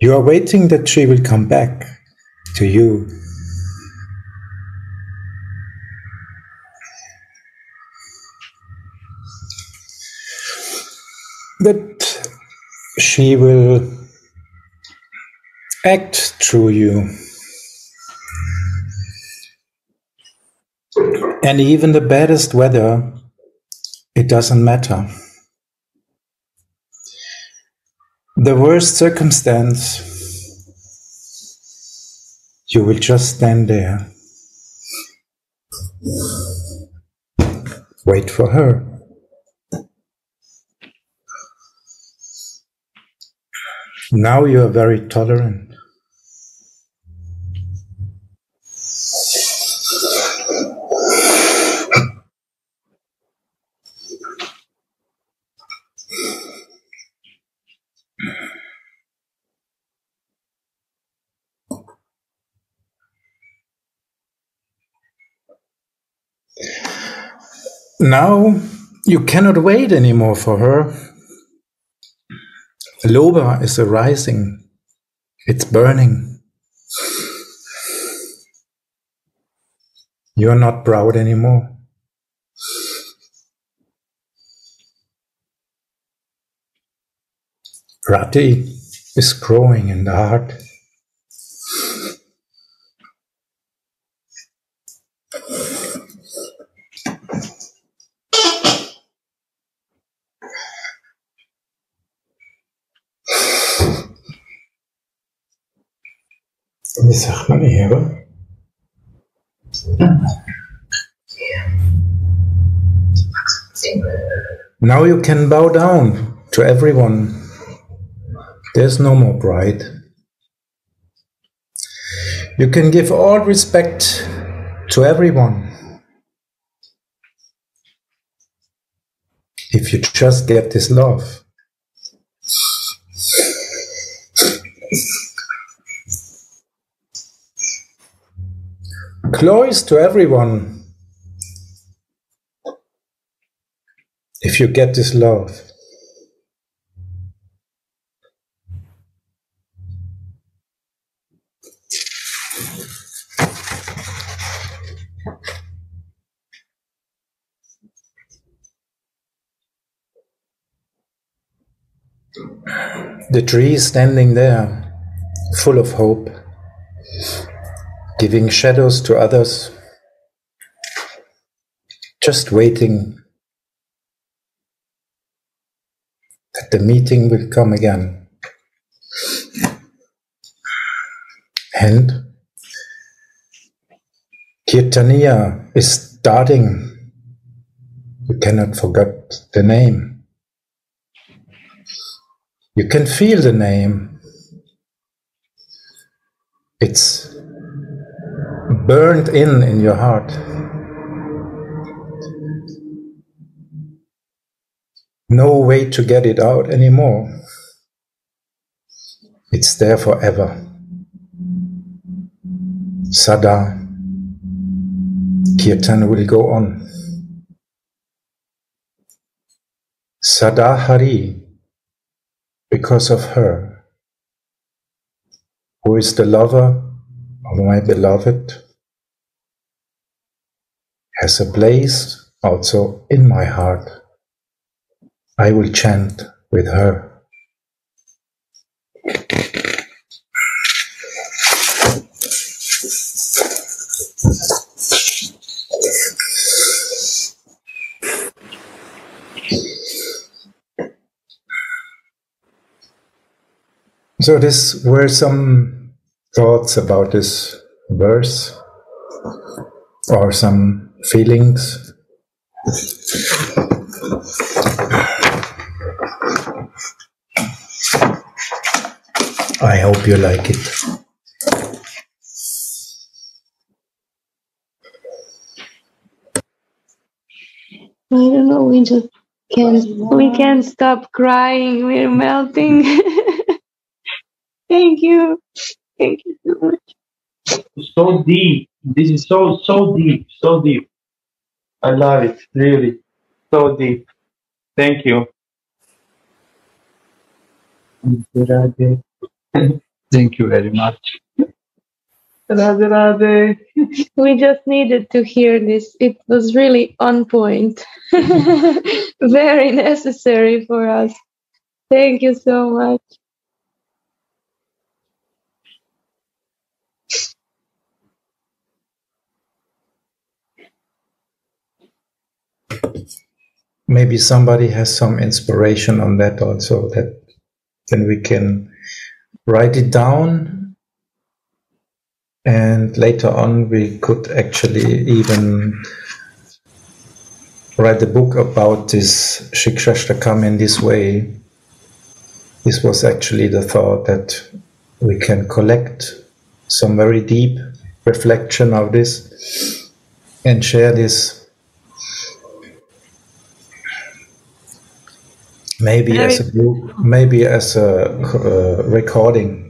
You are waiting that she will come back to you. That she will act through you. And even the baddest weather, it doesn't matter. The worst circumstance, you will just stand there. Wait for her. Now you are very tolerant. Now you cannot wait anymore for her. Lobha is arising. It's burning. You're not proud anymore. Rati is growing in the heart. Sagt man Ehre? Now you can bow down to everyone. There's no more pride. You can give all respect to everyone. If you just get this love. Close to everyone. If you get this love. The tree is standing there, full of hope giving shadows to others, just waiting that the meeting will come again. And Kirtaniya is starting. You cannot forget the name. You can feel the name. It's burned in in your heart. No way to get it out anymore. It's there forever. Sada. Kirtan will go on. Sada Hari, because of her, who is the lover of my beloved, has a place also in my heart. I will chant with her. So, this were some thoughts about this verse or some feelings. I hope you like it. I don't know. We just can't. We can't stop crying. We're melting. [LAUGHS] Thank you. Thank you so much. So deep. This is so so deep, so deep. I love it, really. So deep. Thank you. Radhe. [LAUGHS] Thank you very much. Radhe Radhe. We just needed to hear this. It was really on point. [LAUGHS] Very necessary for us. Thank you so much. Maybe somebody has some inspiration on that also, that then we can write it down and later on we could actually even write a book about this Shikshashtakam in this way. This was actually the thought that we can collect some very deep reflection of this and share this maybe Very- as a book, maybe as a uh, recording.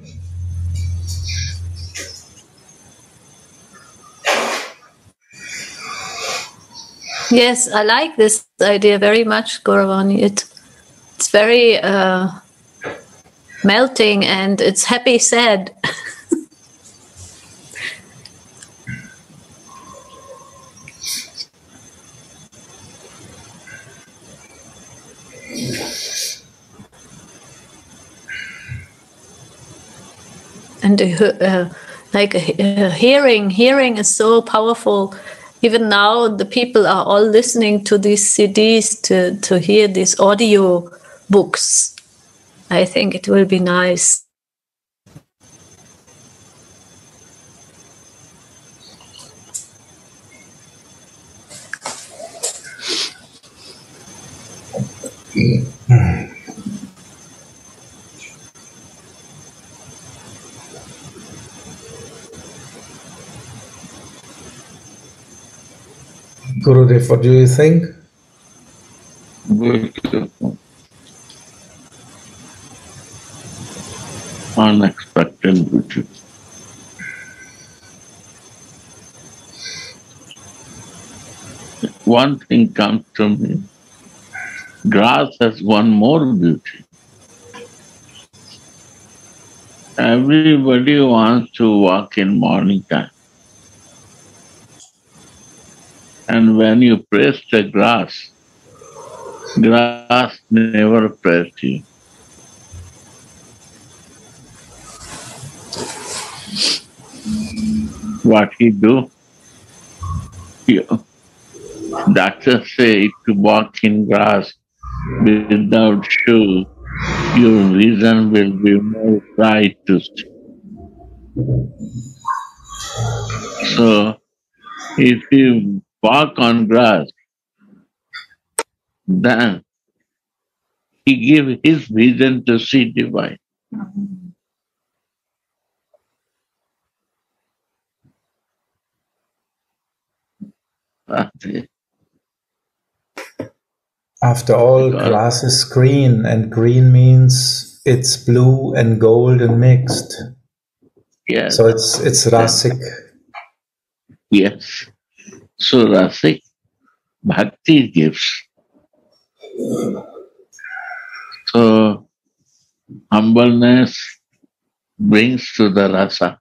Yes, I like this idea very much, Gauravani. It it's very uh, melting and it's happy sad. [LAUGHS] and uh, like uh, hearing hearing is so powerful. Even now the people are all listening to these cds to, to hear these audio books. I think it will be nice Gurudev, what do you think? Beautiful. Unexpected beauty. One thing comes to me grass has one more beauty. Everybody wants to walk in morning time. And when you press the grass, grass never pressed you. What he do? You doctors say to walk in grass without shoe, your vision will be more see. So if you walk on grass, then he give his vision to see divine. After all, God. grass is green, and green means it's blue and gold and mixed. Yes. So it's it's rasic. Yes. So Rasik Bhakti gives. So humbleness brings to the rasa.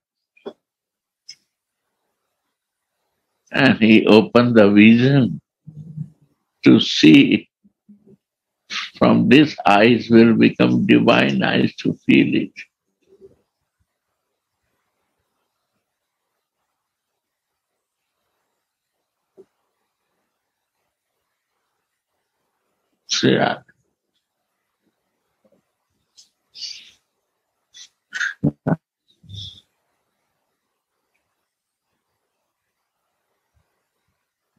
And he opened the vision to see from this eyes will become divine eyes to feel it. Yeah.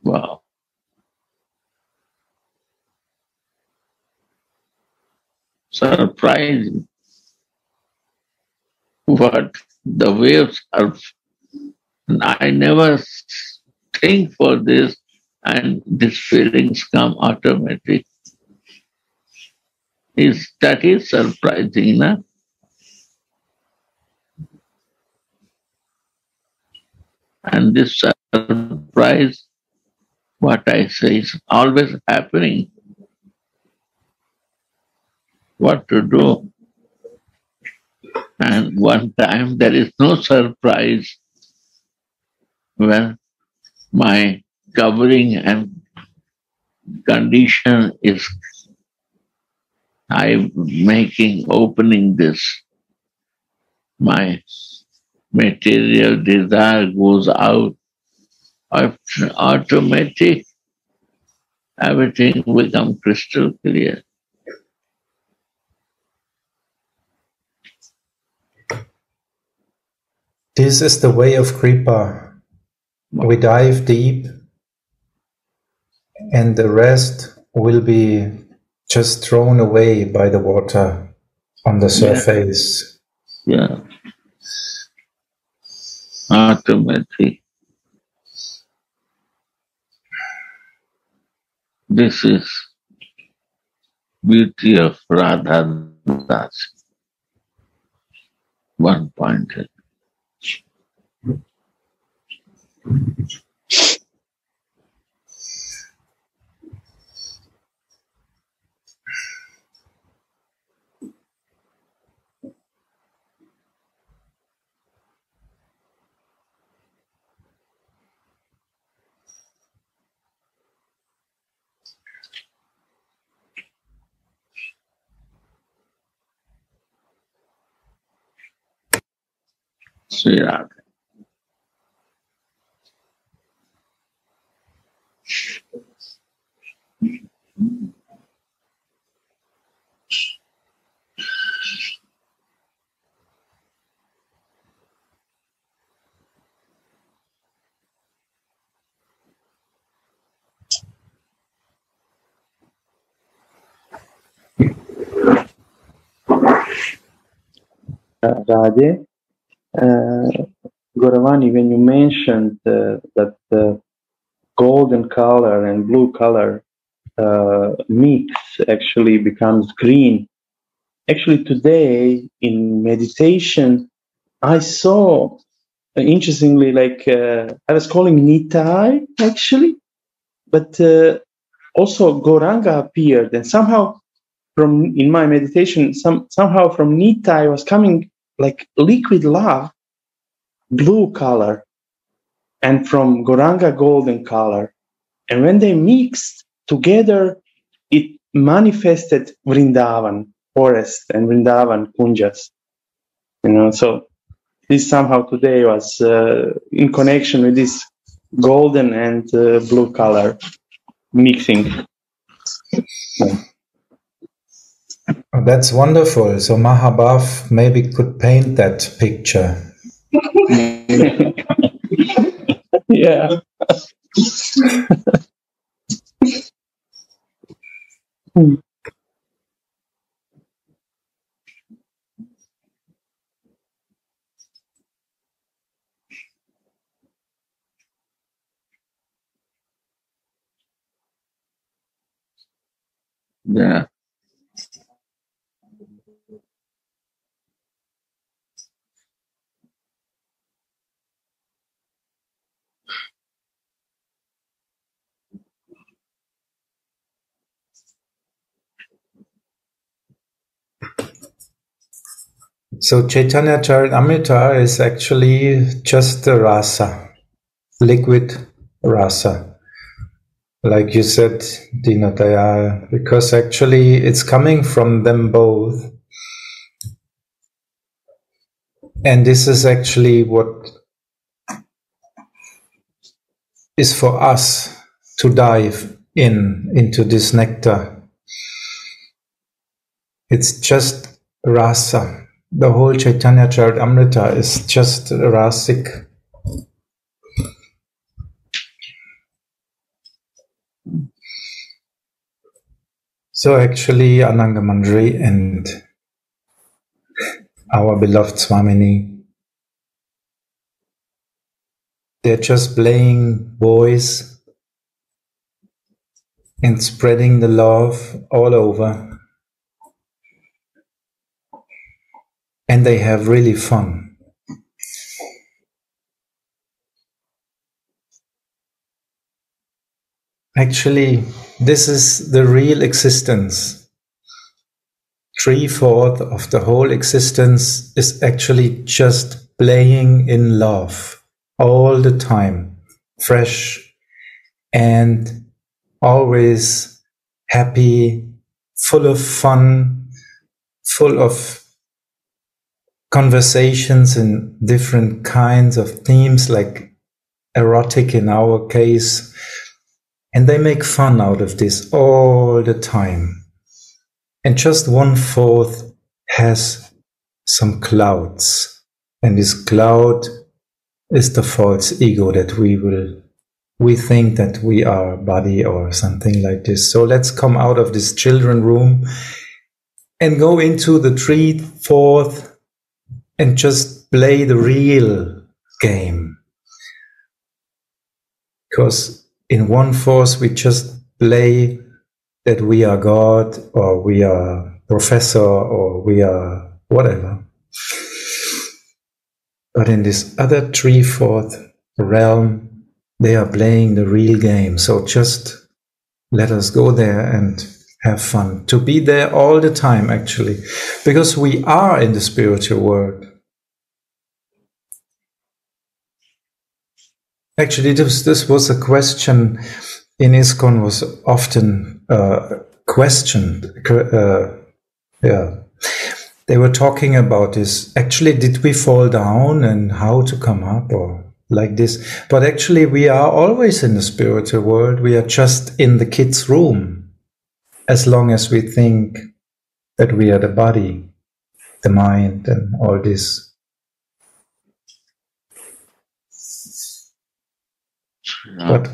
Wow. Surprising. What the waves are. I never think for this, and these feelings come automatic. Is that is surprising, na? And this surprise, what I say, is always happening. What to do? And one time there is no surprise when my covering and condition is I'm making, opening this. My material desire goes out. After automatic, everything become crystal clear. This is the way of Kripa. We dive deep, and the rest will be just thrown away by the water on the surface. Yeah. Automatic. This is beauty of Radha Das. One pointed. Sri Radha. Radhe. Uh, Gauravani, when you mentioned uh, that the golden color and blue color uh, mix actually becomes green, actually today in meditation, I saw uh, interestingly, like uh, I was calling Nitai actually, but uh, also Gauranga appeared, and somehow from in my meditation, some somehow from Nitai was coming like liquid love, blue color, and from Gauranga golden color. And when they mixed together, it manifested Vrindavan forest and Vrindavan kunjas. You know, so this somehow today was uh, in connection with this golden and uh, blue color mixing. Oh, that's wonderful. So Mahabhav maybe could paint that picture. [LAUGHS] yeah. [LAUGHS] Yeah. So Chaitanya Charitamrita is actually just the rasa, liquid rasa. Like you said, Dinataya, because actually it's coming from them both. And this is actually what is for us to dive in into this nectar. It's just rasa. The whole Chaitanya Charitamrita is just rasic. So actually, Ananga Manjari and our beloved Swamini, they're just playing boys and spreading the love all over. And they have really fun. Actually, this is the real existence. Three fourths of the whole existence is actually just playing in love all the time, fresh and always happy, full of fun, full of conversations in different kinds of themes, like erotic in our case. And they make fun out of this all the time. And just one fourth has some clouds. And this cloud is the false ego that we will, we think that we are body or something like this. So let's come out of this children room and go into the three fourth and just play the real game. Because in one force we just play that we are God or we are professor or we are whatever. But in this other three fourth realm, they are playing the real game. So just let us go there and have fun. To be there all the time, actually, because we are in the spiritual world. Actually, this, this was a question in ISKCON was often uh, questioned. Uh, yeah, they were talking about this. Actually, did we fall down and how to come up or like this? But actually, we are always in the spiritual world. We are just in the kid's room as long as we think that we are the body, the mind, and all this. But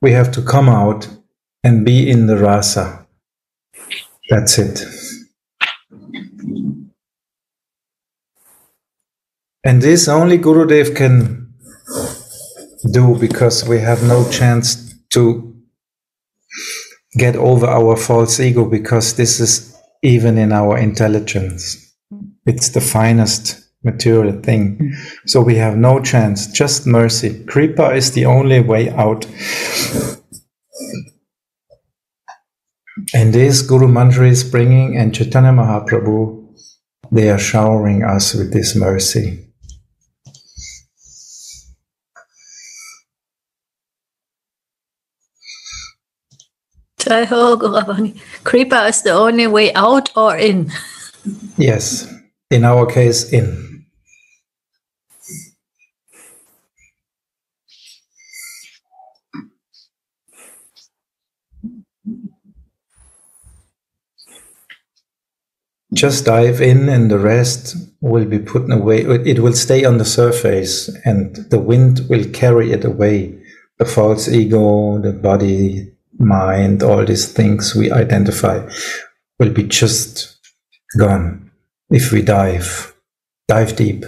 we have to come out and be in the rasa. That's it. And this only Gurudev can do because we have no chance to get over our false ego because this is even in our intelligence. It's the finest material thing. Hmm. So we have no chance, just mercy. Kripa is the only way out. And this Guru Manjari is bringing, and Chaitanya Mahaprabhu, they are showering us with this mercy. Jai Ho, Gauravani. Kripa is the only way out or in. Yes, in our case, in. Just dive in and the rest will be put away. It will stay on the surface and the wind will carry it away. The false ego, the body, mind, all these things we identify will be just gone if we dive, dive deep.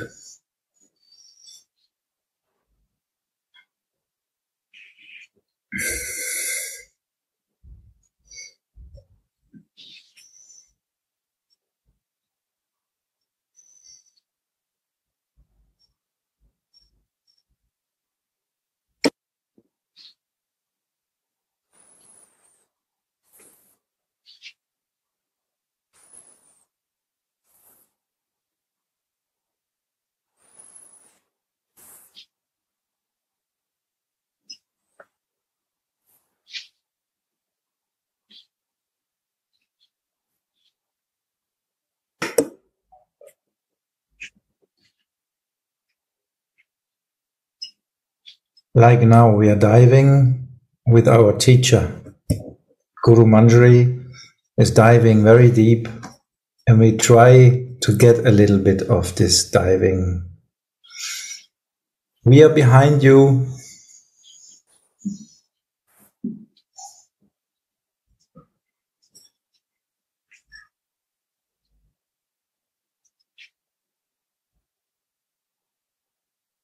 Like now, we are diving with our teacher. Guru Manjari is diving very deep, and we try to get a little bit of this diving. We are behind you.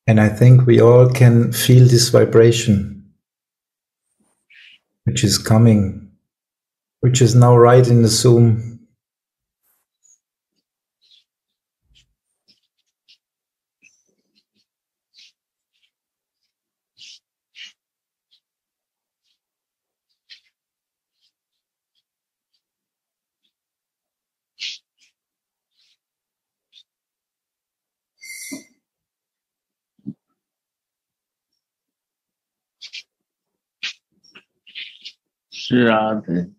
And I think we all can feel this vibration, which is coming, which is now right in the Zoom. Radhe.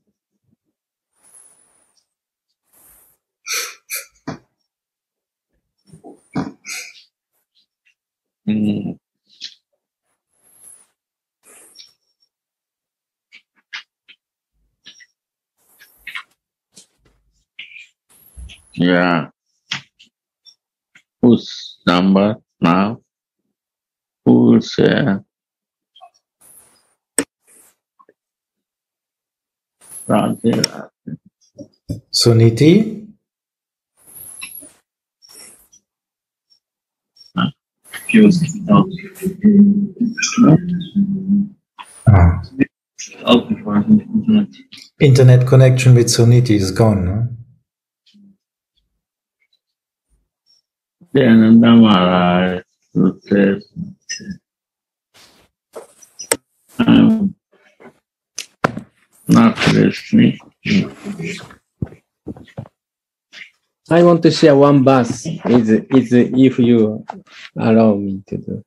Mm. Yeah. Whose number now? Who's uh, Radhe, Radhe. Suniti, ah, internet connection with Suniti is gone. No? Nanda Maharaj, Sutre. I'm not. I want to share one verse. Is is if you allow me to do.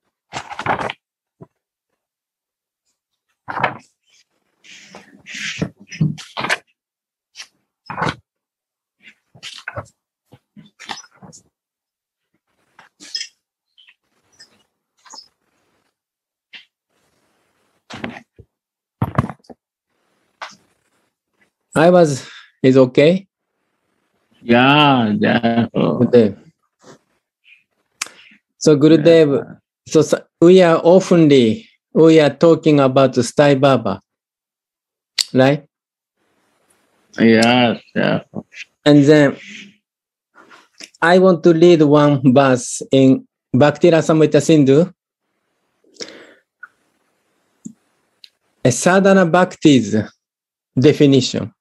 I was is okay. Yeah, yeah. Gurudev. So Gurudev, so, so we are oftenly we are talking about the Sai Baba, right? Yes, yeah. And then I want to read one verse in Bhakti Rasamrita Sindhu. A sadhana bhakti's definition.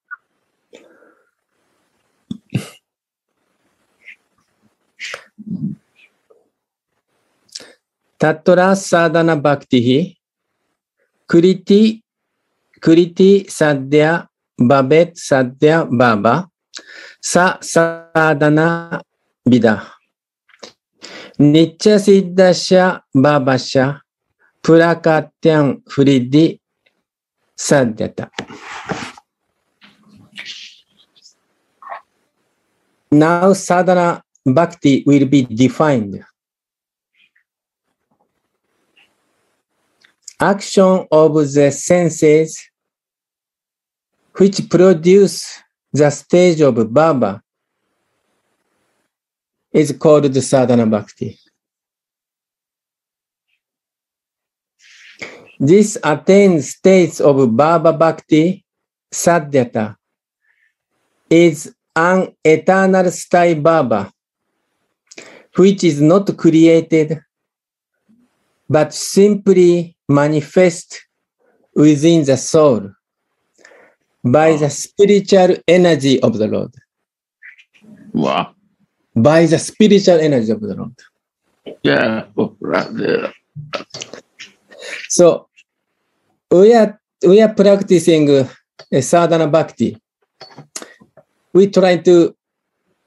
タトラサダナバクティヒ、クリティ、クリティサディア、バベッサディア、バーバ、ササダナビダ。ニッチャシッダシャ、バーバシャ、プラカティン、フリディ、サディタ。Now sadhana bhakti will be defined. Action of the senses which produce the stage of Baba is called sadhana bhakti. This attains states of Baba Bhakti, Sadhyata, is an eternal stay Baba, which is not created, but simply manifest within the soul by the spiritual energy of the Lord. Wow. By the spiritual energy of the Lord. Yeah, right there. So we are we are practicing uh, sadhana bhakti. We try to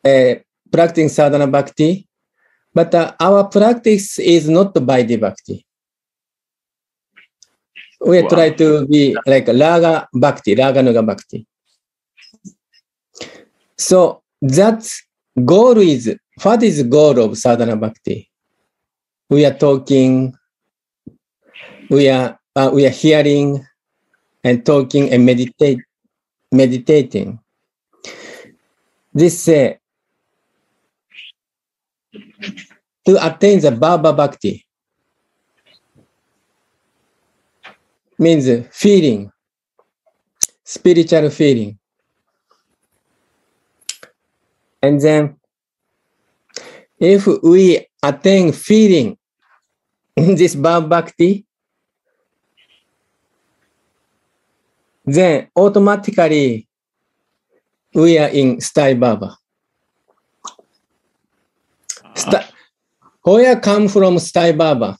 uh, practice sadhana bhakti, but uh, our practice is not by the bhakti. We Wow. try to be like raga bhakti, raga nuga bhakti. So that goal is what is goal of sadhana bhakti? We are talking, we are uh, we are hearing and talking and meditate meditating. This uh, to attain the Baba Bhakti means feeling, spiritual feeling. And then if we attain feeling in this Baba Bhakti, then automatically we are in Stai Baba. Sta- where come from Stai Baba?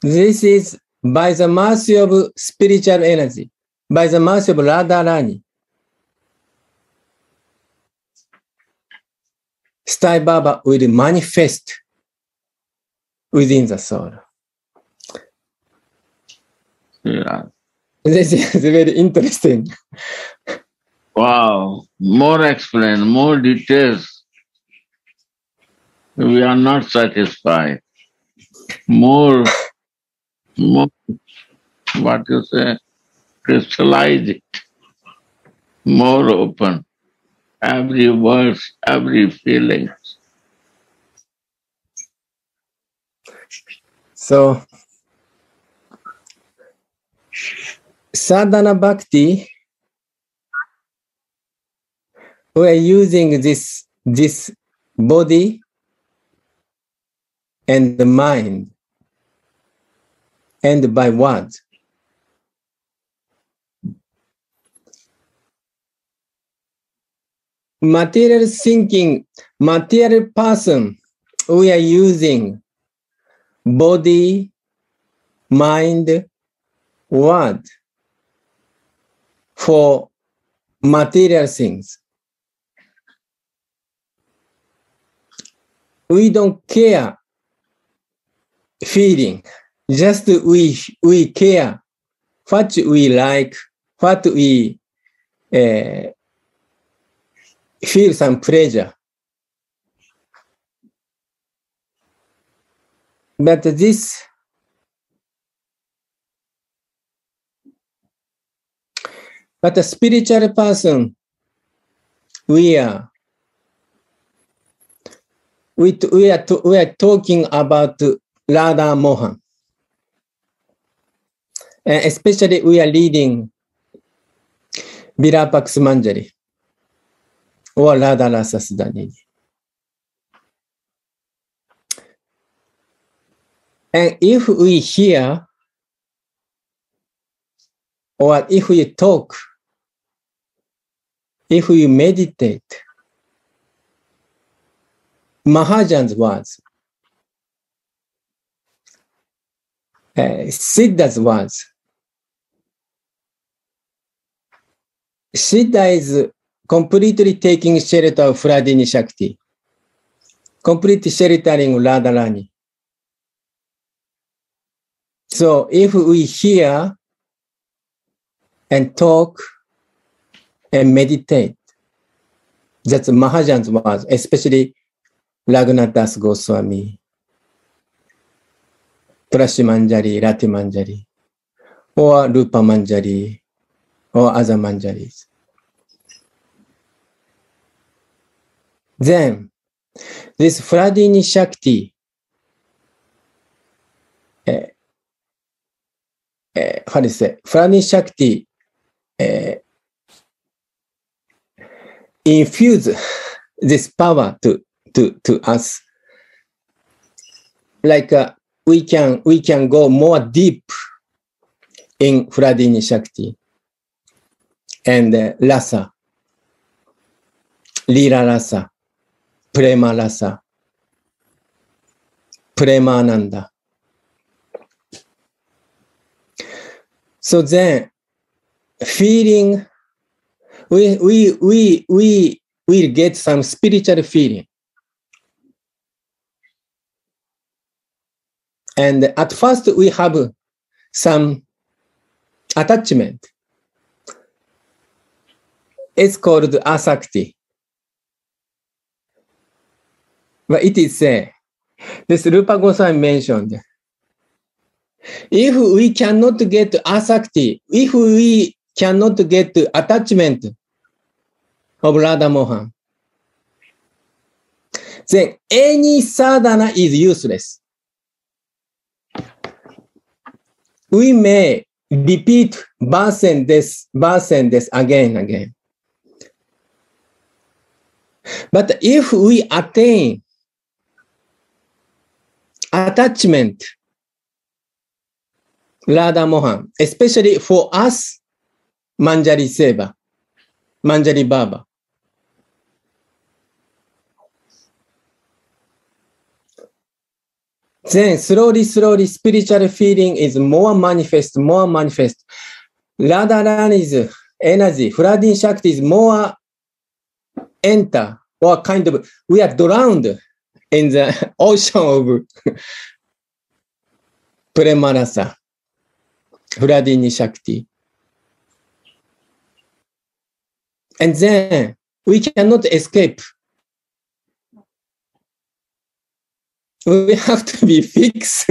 This is by the mercy of spiritual energy, by the mercy of Radharani. Stai Baba will manifest within the soul. Yeah. This is [LAUGHS] very interesting. Wow. More explain, more details. We are not satisfied. More, more, what you say, crystallize it. More open. Every word, every feeling. So, sadhana bhakti, we are using this, this body and the mind and by what? Material thinking, material person, we are using body, mind, word for material things. We don't care feeling, just we, we care what we like, what we uh, feel some pleasure. But this but a spiritual person, we are we, we are we are talking about Radha Mohan. And especially we are reading Vilapakusumanjali or oh, Radha Rasa Sudhanidhi. And if we hear or if we talk, if we meditate, Mahajan's words, Uh, Siddha's words, Siddha is completely taking shelter of Hladini Shakti, completely sheltering Radharani. So if we hear and talk and meditate, that's Mahajan's words, especially Raghunath Das Goswami, Tulasi Manjari, Rati Manjari, or Rupa Manjari, or other Manjaris. Then this Fradini Shakti, uh, uh, how do you say, Fradini Shakti uh, infuse this power to, to, to us. Like uh, we can we can go more deep in Fradini Shakti and uh, Rasa, Lila Rasa, Prema Rasa, Premananda. So then, feeling, we, we, we, we will get some spiritual feeling. And at first, we have some attachment. It's called asakti. But it is said, this Rupa Goswami mentioned, if we cannot get asakti, if we cannot get attachment of Radha Mohan, then any sadhana is useless. We may repeat birth and death, birth and death again and again. But if we attain attachment, Radha Mohan, especially for us, Manjari Seva, Manjari Baba. Then slowly, slowly, spiritual feeling is more manifest, more manifest. Radharani's energy, Fradin Shakti is more enter or kind of, we are drowned in the [LAUGHS] ocean of [LAUGHS] Premarasa, Fradini Shakti. And then we cannot escape. We [LAUGHS] have to be fixed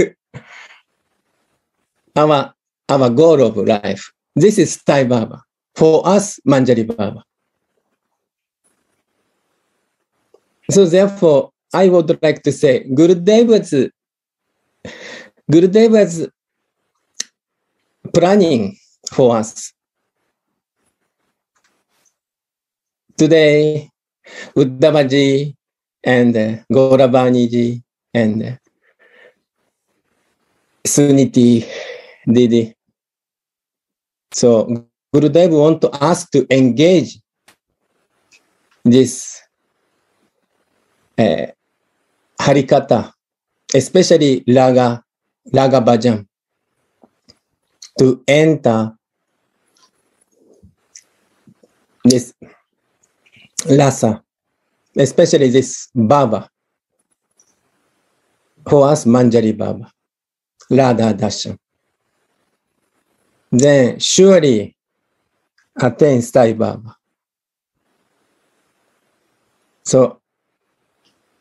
our, our goal of life. This is Sai Baba. For us, Manjari Baba. So therefore, I would like to say Gurudev was, Gurudev was planning for us. Today, Uddhavaji and uh, Gauravani and Suniti Didi. So Gurudev want to ask to engage this uh, Harikatha, especially Raga, Raga Bhajan, to enter this Rasa, especially this Baba, us Manjari Baba, Radha Darshan. Then surely attain Sai Baba. So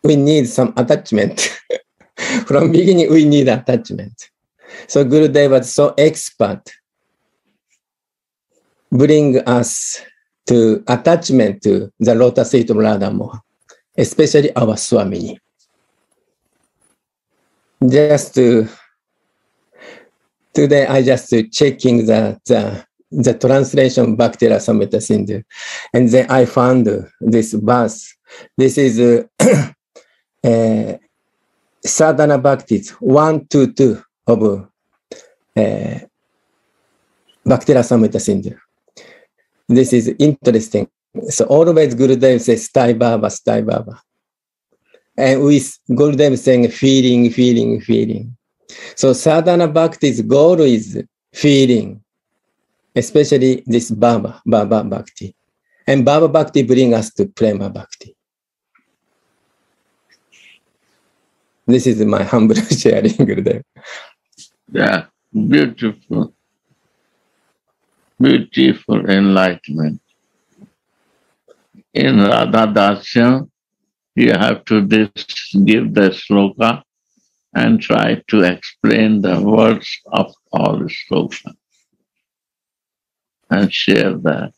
we need some attachment. [LAUGHS] From beginning, we need attachment. So Gurudev was so expert, bring us to attachment to the lotus feet of Radha Mohan, especially our Swamini. Just to, today I just checking the, the, the translation Bhakti Rasamrita Sindhu, and then I found this verse. This is uh, [CLEARS THROAT] uh, sadhana bhaktis, one, two, two of uh, Bhakti Rasamrita Sindhu. This is interesting. So always Gurudev says Sai Baba, Sai Baba. And with Gurudev saying feeling, feeling, feeling. So sadhana bhakti's goal is feeling, especially this Baba, Baba Bhakti. And Baba Bhakti bring us to Prema Bhakti. This is my humble [LAUGHS] sharing, Gurudev. Yeah, beautiful. Beautiful enlightenment. In Radha Dasyam, you have to this, give the sloka and try to explain the words of all the sloka and share that.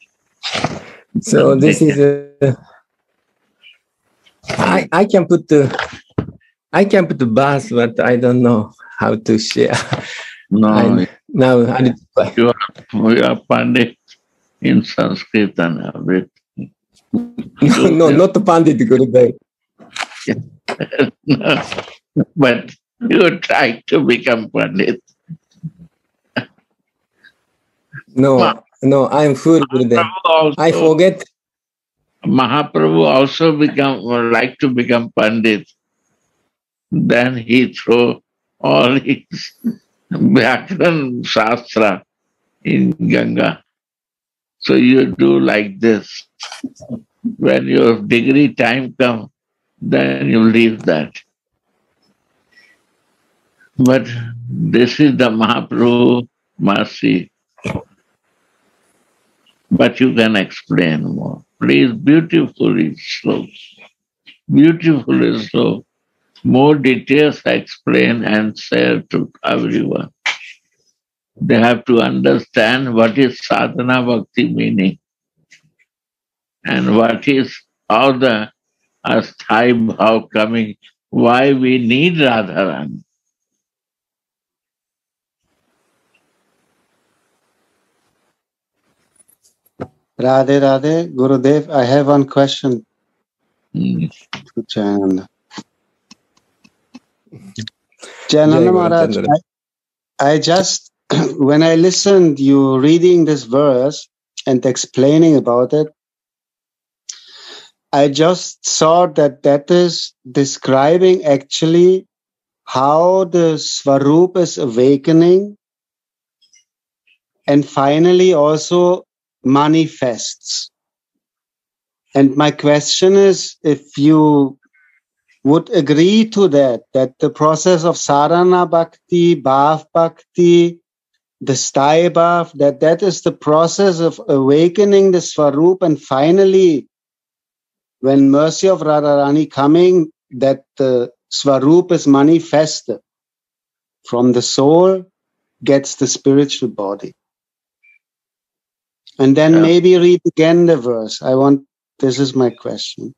So this is a, I, I can put the I can put the verse, but I don't know how to share. No, I, now I need to try. you are, you are Pandit in Sanskrit and everything. [LAUGHS] No, no, not the Pandit Gurudev. [LAUGHS] but you try to become Pandit. No, no, I'm full Gurudev. Mahaprabhu I forget. Mahaprabhu also become like to become Pandit. Then he throw all his Vyakaran Shastra in Ganga. So you do like this. When your degree time comes, then you leave that. But this is the Mahaprabhu mercy. But you can explain more. Please, beautifully slow. Beautifully slow. More details explain and share to everyone. They have to understand what is sadhana bhakti meaning and what is how the asthai bhav coming, why we need Radharani. Radhe Radhe, Gurudev, I have one question Hmm. to Jayananda. Jayananda Jai Maharaj, I, I just, [CLEARS THROAT] when I listened you reading this verse and explaining about it, I just saw that that is describing actually how the Swarup is awakening and finally also manifests. And my question is if you would agree to that, that the process of sadhana bhakti, bhav bhakti, the sthai bhav, that that is the process of awakening the Swarup and finally when mercy of Radharani coming, that the Swarup is manifested from the soul, gets the spiritual body. And then Yeah. maybe read again the verse. I want, this is my question.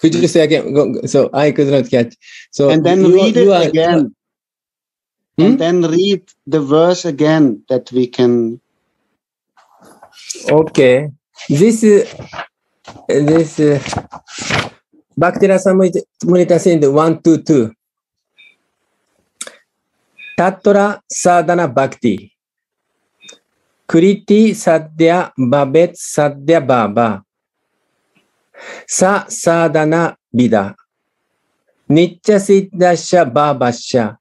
Could you say again? Go- go- So I could not catch. So and then read it are- again. Hmm? And then read the verse again that we can. Okay. This です。バクテラサムレタセンでワン、ツー、ツー。タットラ・サーダナ・バクティ。クリティ・サッディア・バベツ・サッディア・バーバー。サ・サーダナ・ビダ。ニッチャ・シッダッシャ・バーバッシャ。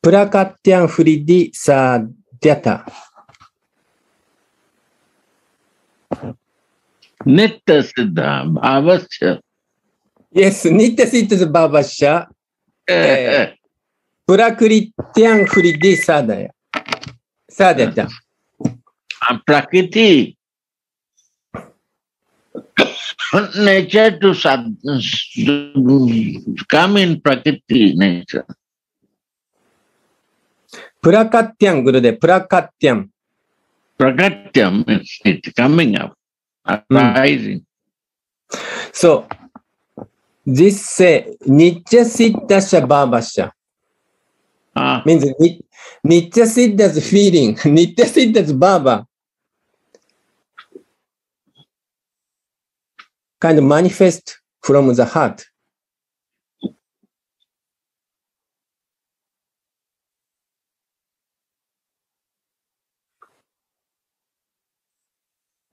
プラカッティアン・フリディ・サーディアタ。Nitya Siddha Bhavasya. Yes, Nitya Siddhasya Babasya. Eh. Prakrityam Fridi Sadhya. Sadhyata. And Prakriti. nature to sad, to come in Prakriti nature. Prakatyam, Gurudev, Prakatyam. Prakatyam means it coming up, arising. So, this say, Nitya Siddhasya Babasya Ah, means Nitya Siddha's feeling, [LAUGHS] Nitya Siddha's Baba. Kind of manifest from the heart.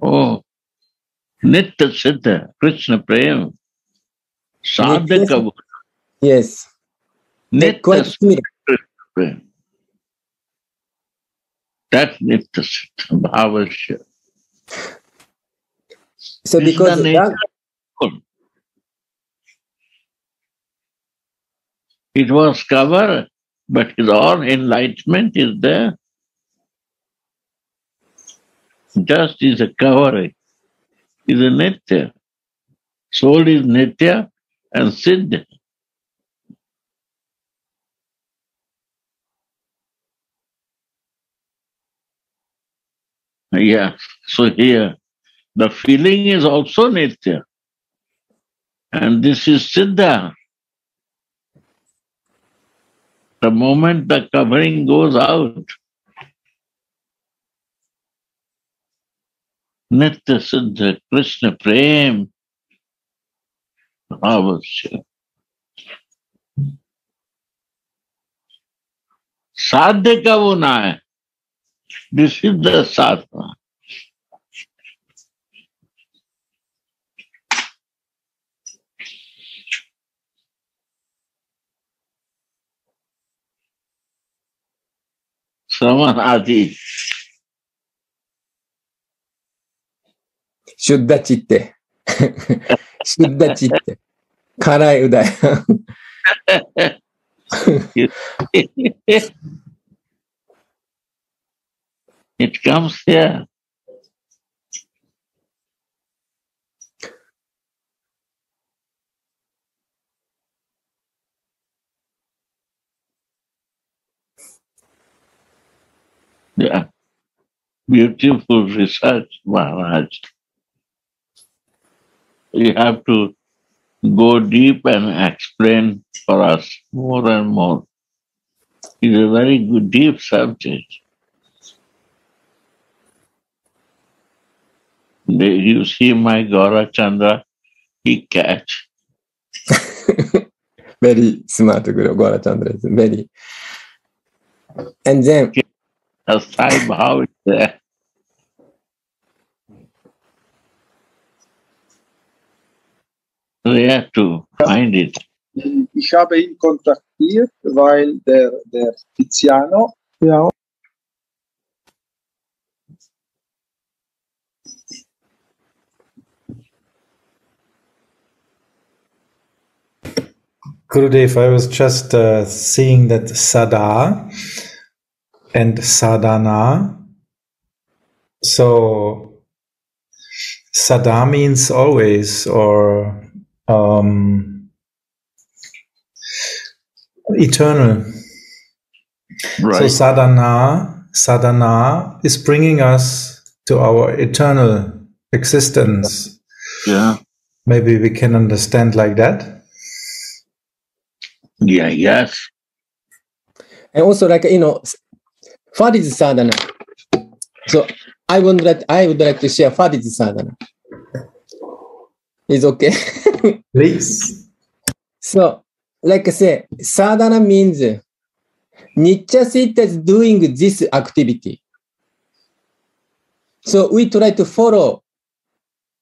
oh, Nitya Siddha, Krishna Prem. Sadhaka, Yes. Nitya similar. Prem. That's Nitya Siddha, Bhavasya. So because that. It was covered, but his all enlightenment is there. Just is a covering. Is a nitya. Soul is nitya and siddha. Yeah. So here, the feeling is also nitya. And this is Siddha. The moment the covering goes out, नित्य सिद्ध कृष्ण प्रेम अवश्य। साध्य का वो ना है निषिद्ध साधना। समान आदि シュッダチって。シュッダチって。辛いうだよ。It comes here. いや、beautiful research, Maharaj. You have to go deep and explain for us more and more. It's a very good, deep subject. You see my Gaura Chandra, he catch. [LAUGHS] very smart Guru Gaura Chandra is very and then A Sai Bhav is there. We have to find it. Ich habe ihn kontaktiert, weil der, der Tiziano ja, Gurudev, I was just uh, seeing that sada and sadhana. So sada means always or um, eternal. Right. So sadhana, sadhana is bringing us to our eternal existence. Yeah. Maybe we can understand like that. Yeah, yes. and also like you know what is sadhana so i would like i would like to share what is sadhana is okay Please. [LAUGHS] so like i say sadhana means Nityasita is doing this activity so we try to follow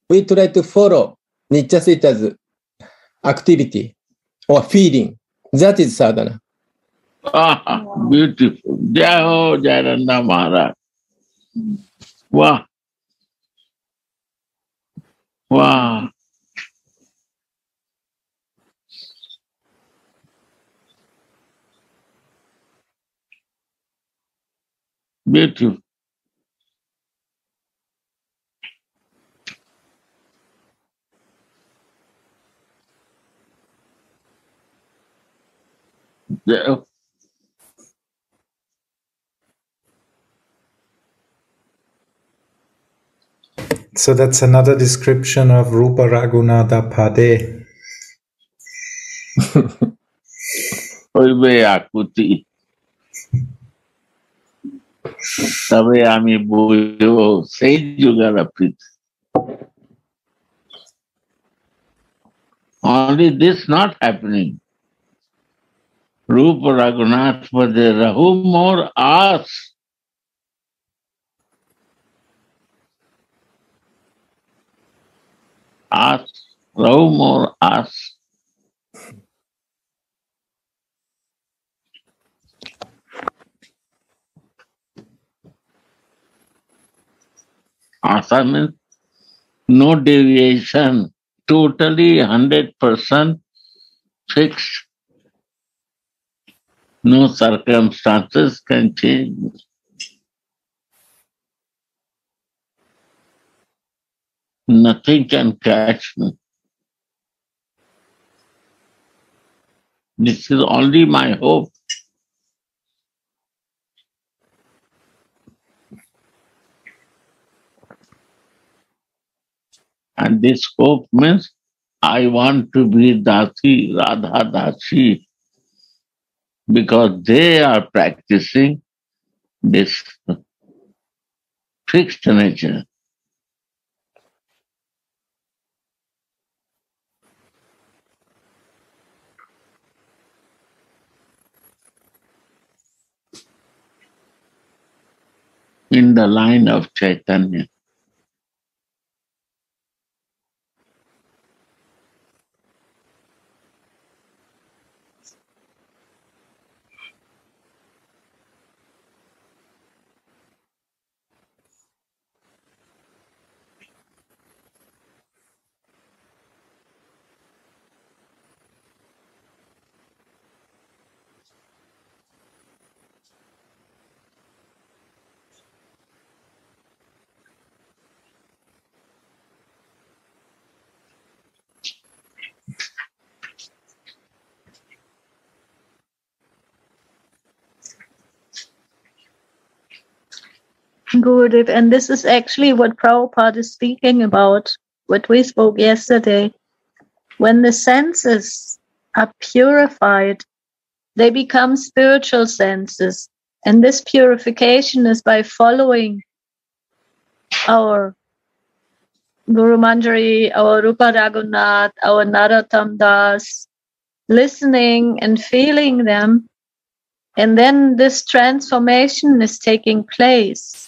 we try to follow Nityasita's activity or feeling that is sadhana Ah, beautiful. Jai Ho Jayananda Maharaj. Wow. Wow. Beautiful. Yeah. So that's another description of Rupa Raghunatha Pade. [LAUGHS] Oy be akuti. তবে আমি বুঝব সেই যুগের প্রীতি Only this not happening. Rupa Raghunath Pade Rahu more us. Us, Rahu more us. Asa means no deviation, totally 100% fixed. No circumstances can change. Nothing can catch me. This is only my hope. And this hope means I want to be Dasi, Radha Dasi, because they are practicing this fixed nature. In the line of Chaitanya. Gurudev, and this is actually what Prabhupada is speaking about, what we spoke yesterday. When the senses are purified, they become spiritual senses. And this purification is by following our Guru Manjari, our Rupa Raghunath, our Narottam Das, listening and feeling them. And then this transformation is taking place.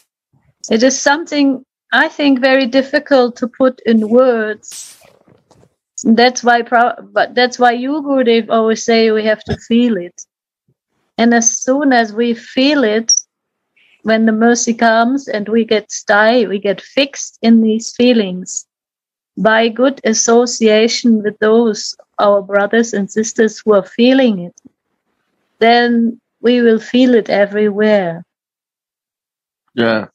It is something I think very difficult to put in words. That's why, but that's why you, Gurudev, always say we have to feel it. And as soon as we feel it, when the mercy comes and we get stay, we get fixed in these feelings by good association with those our brothers and sisters who are feeling it, then we will feel it everywhere. Yeah.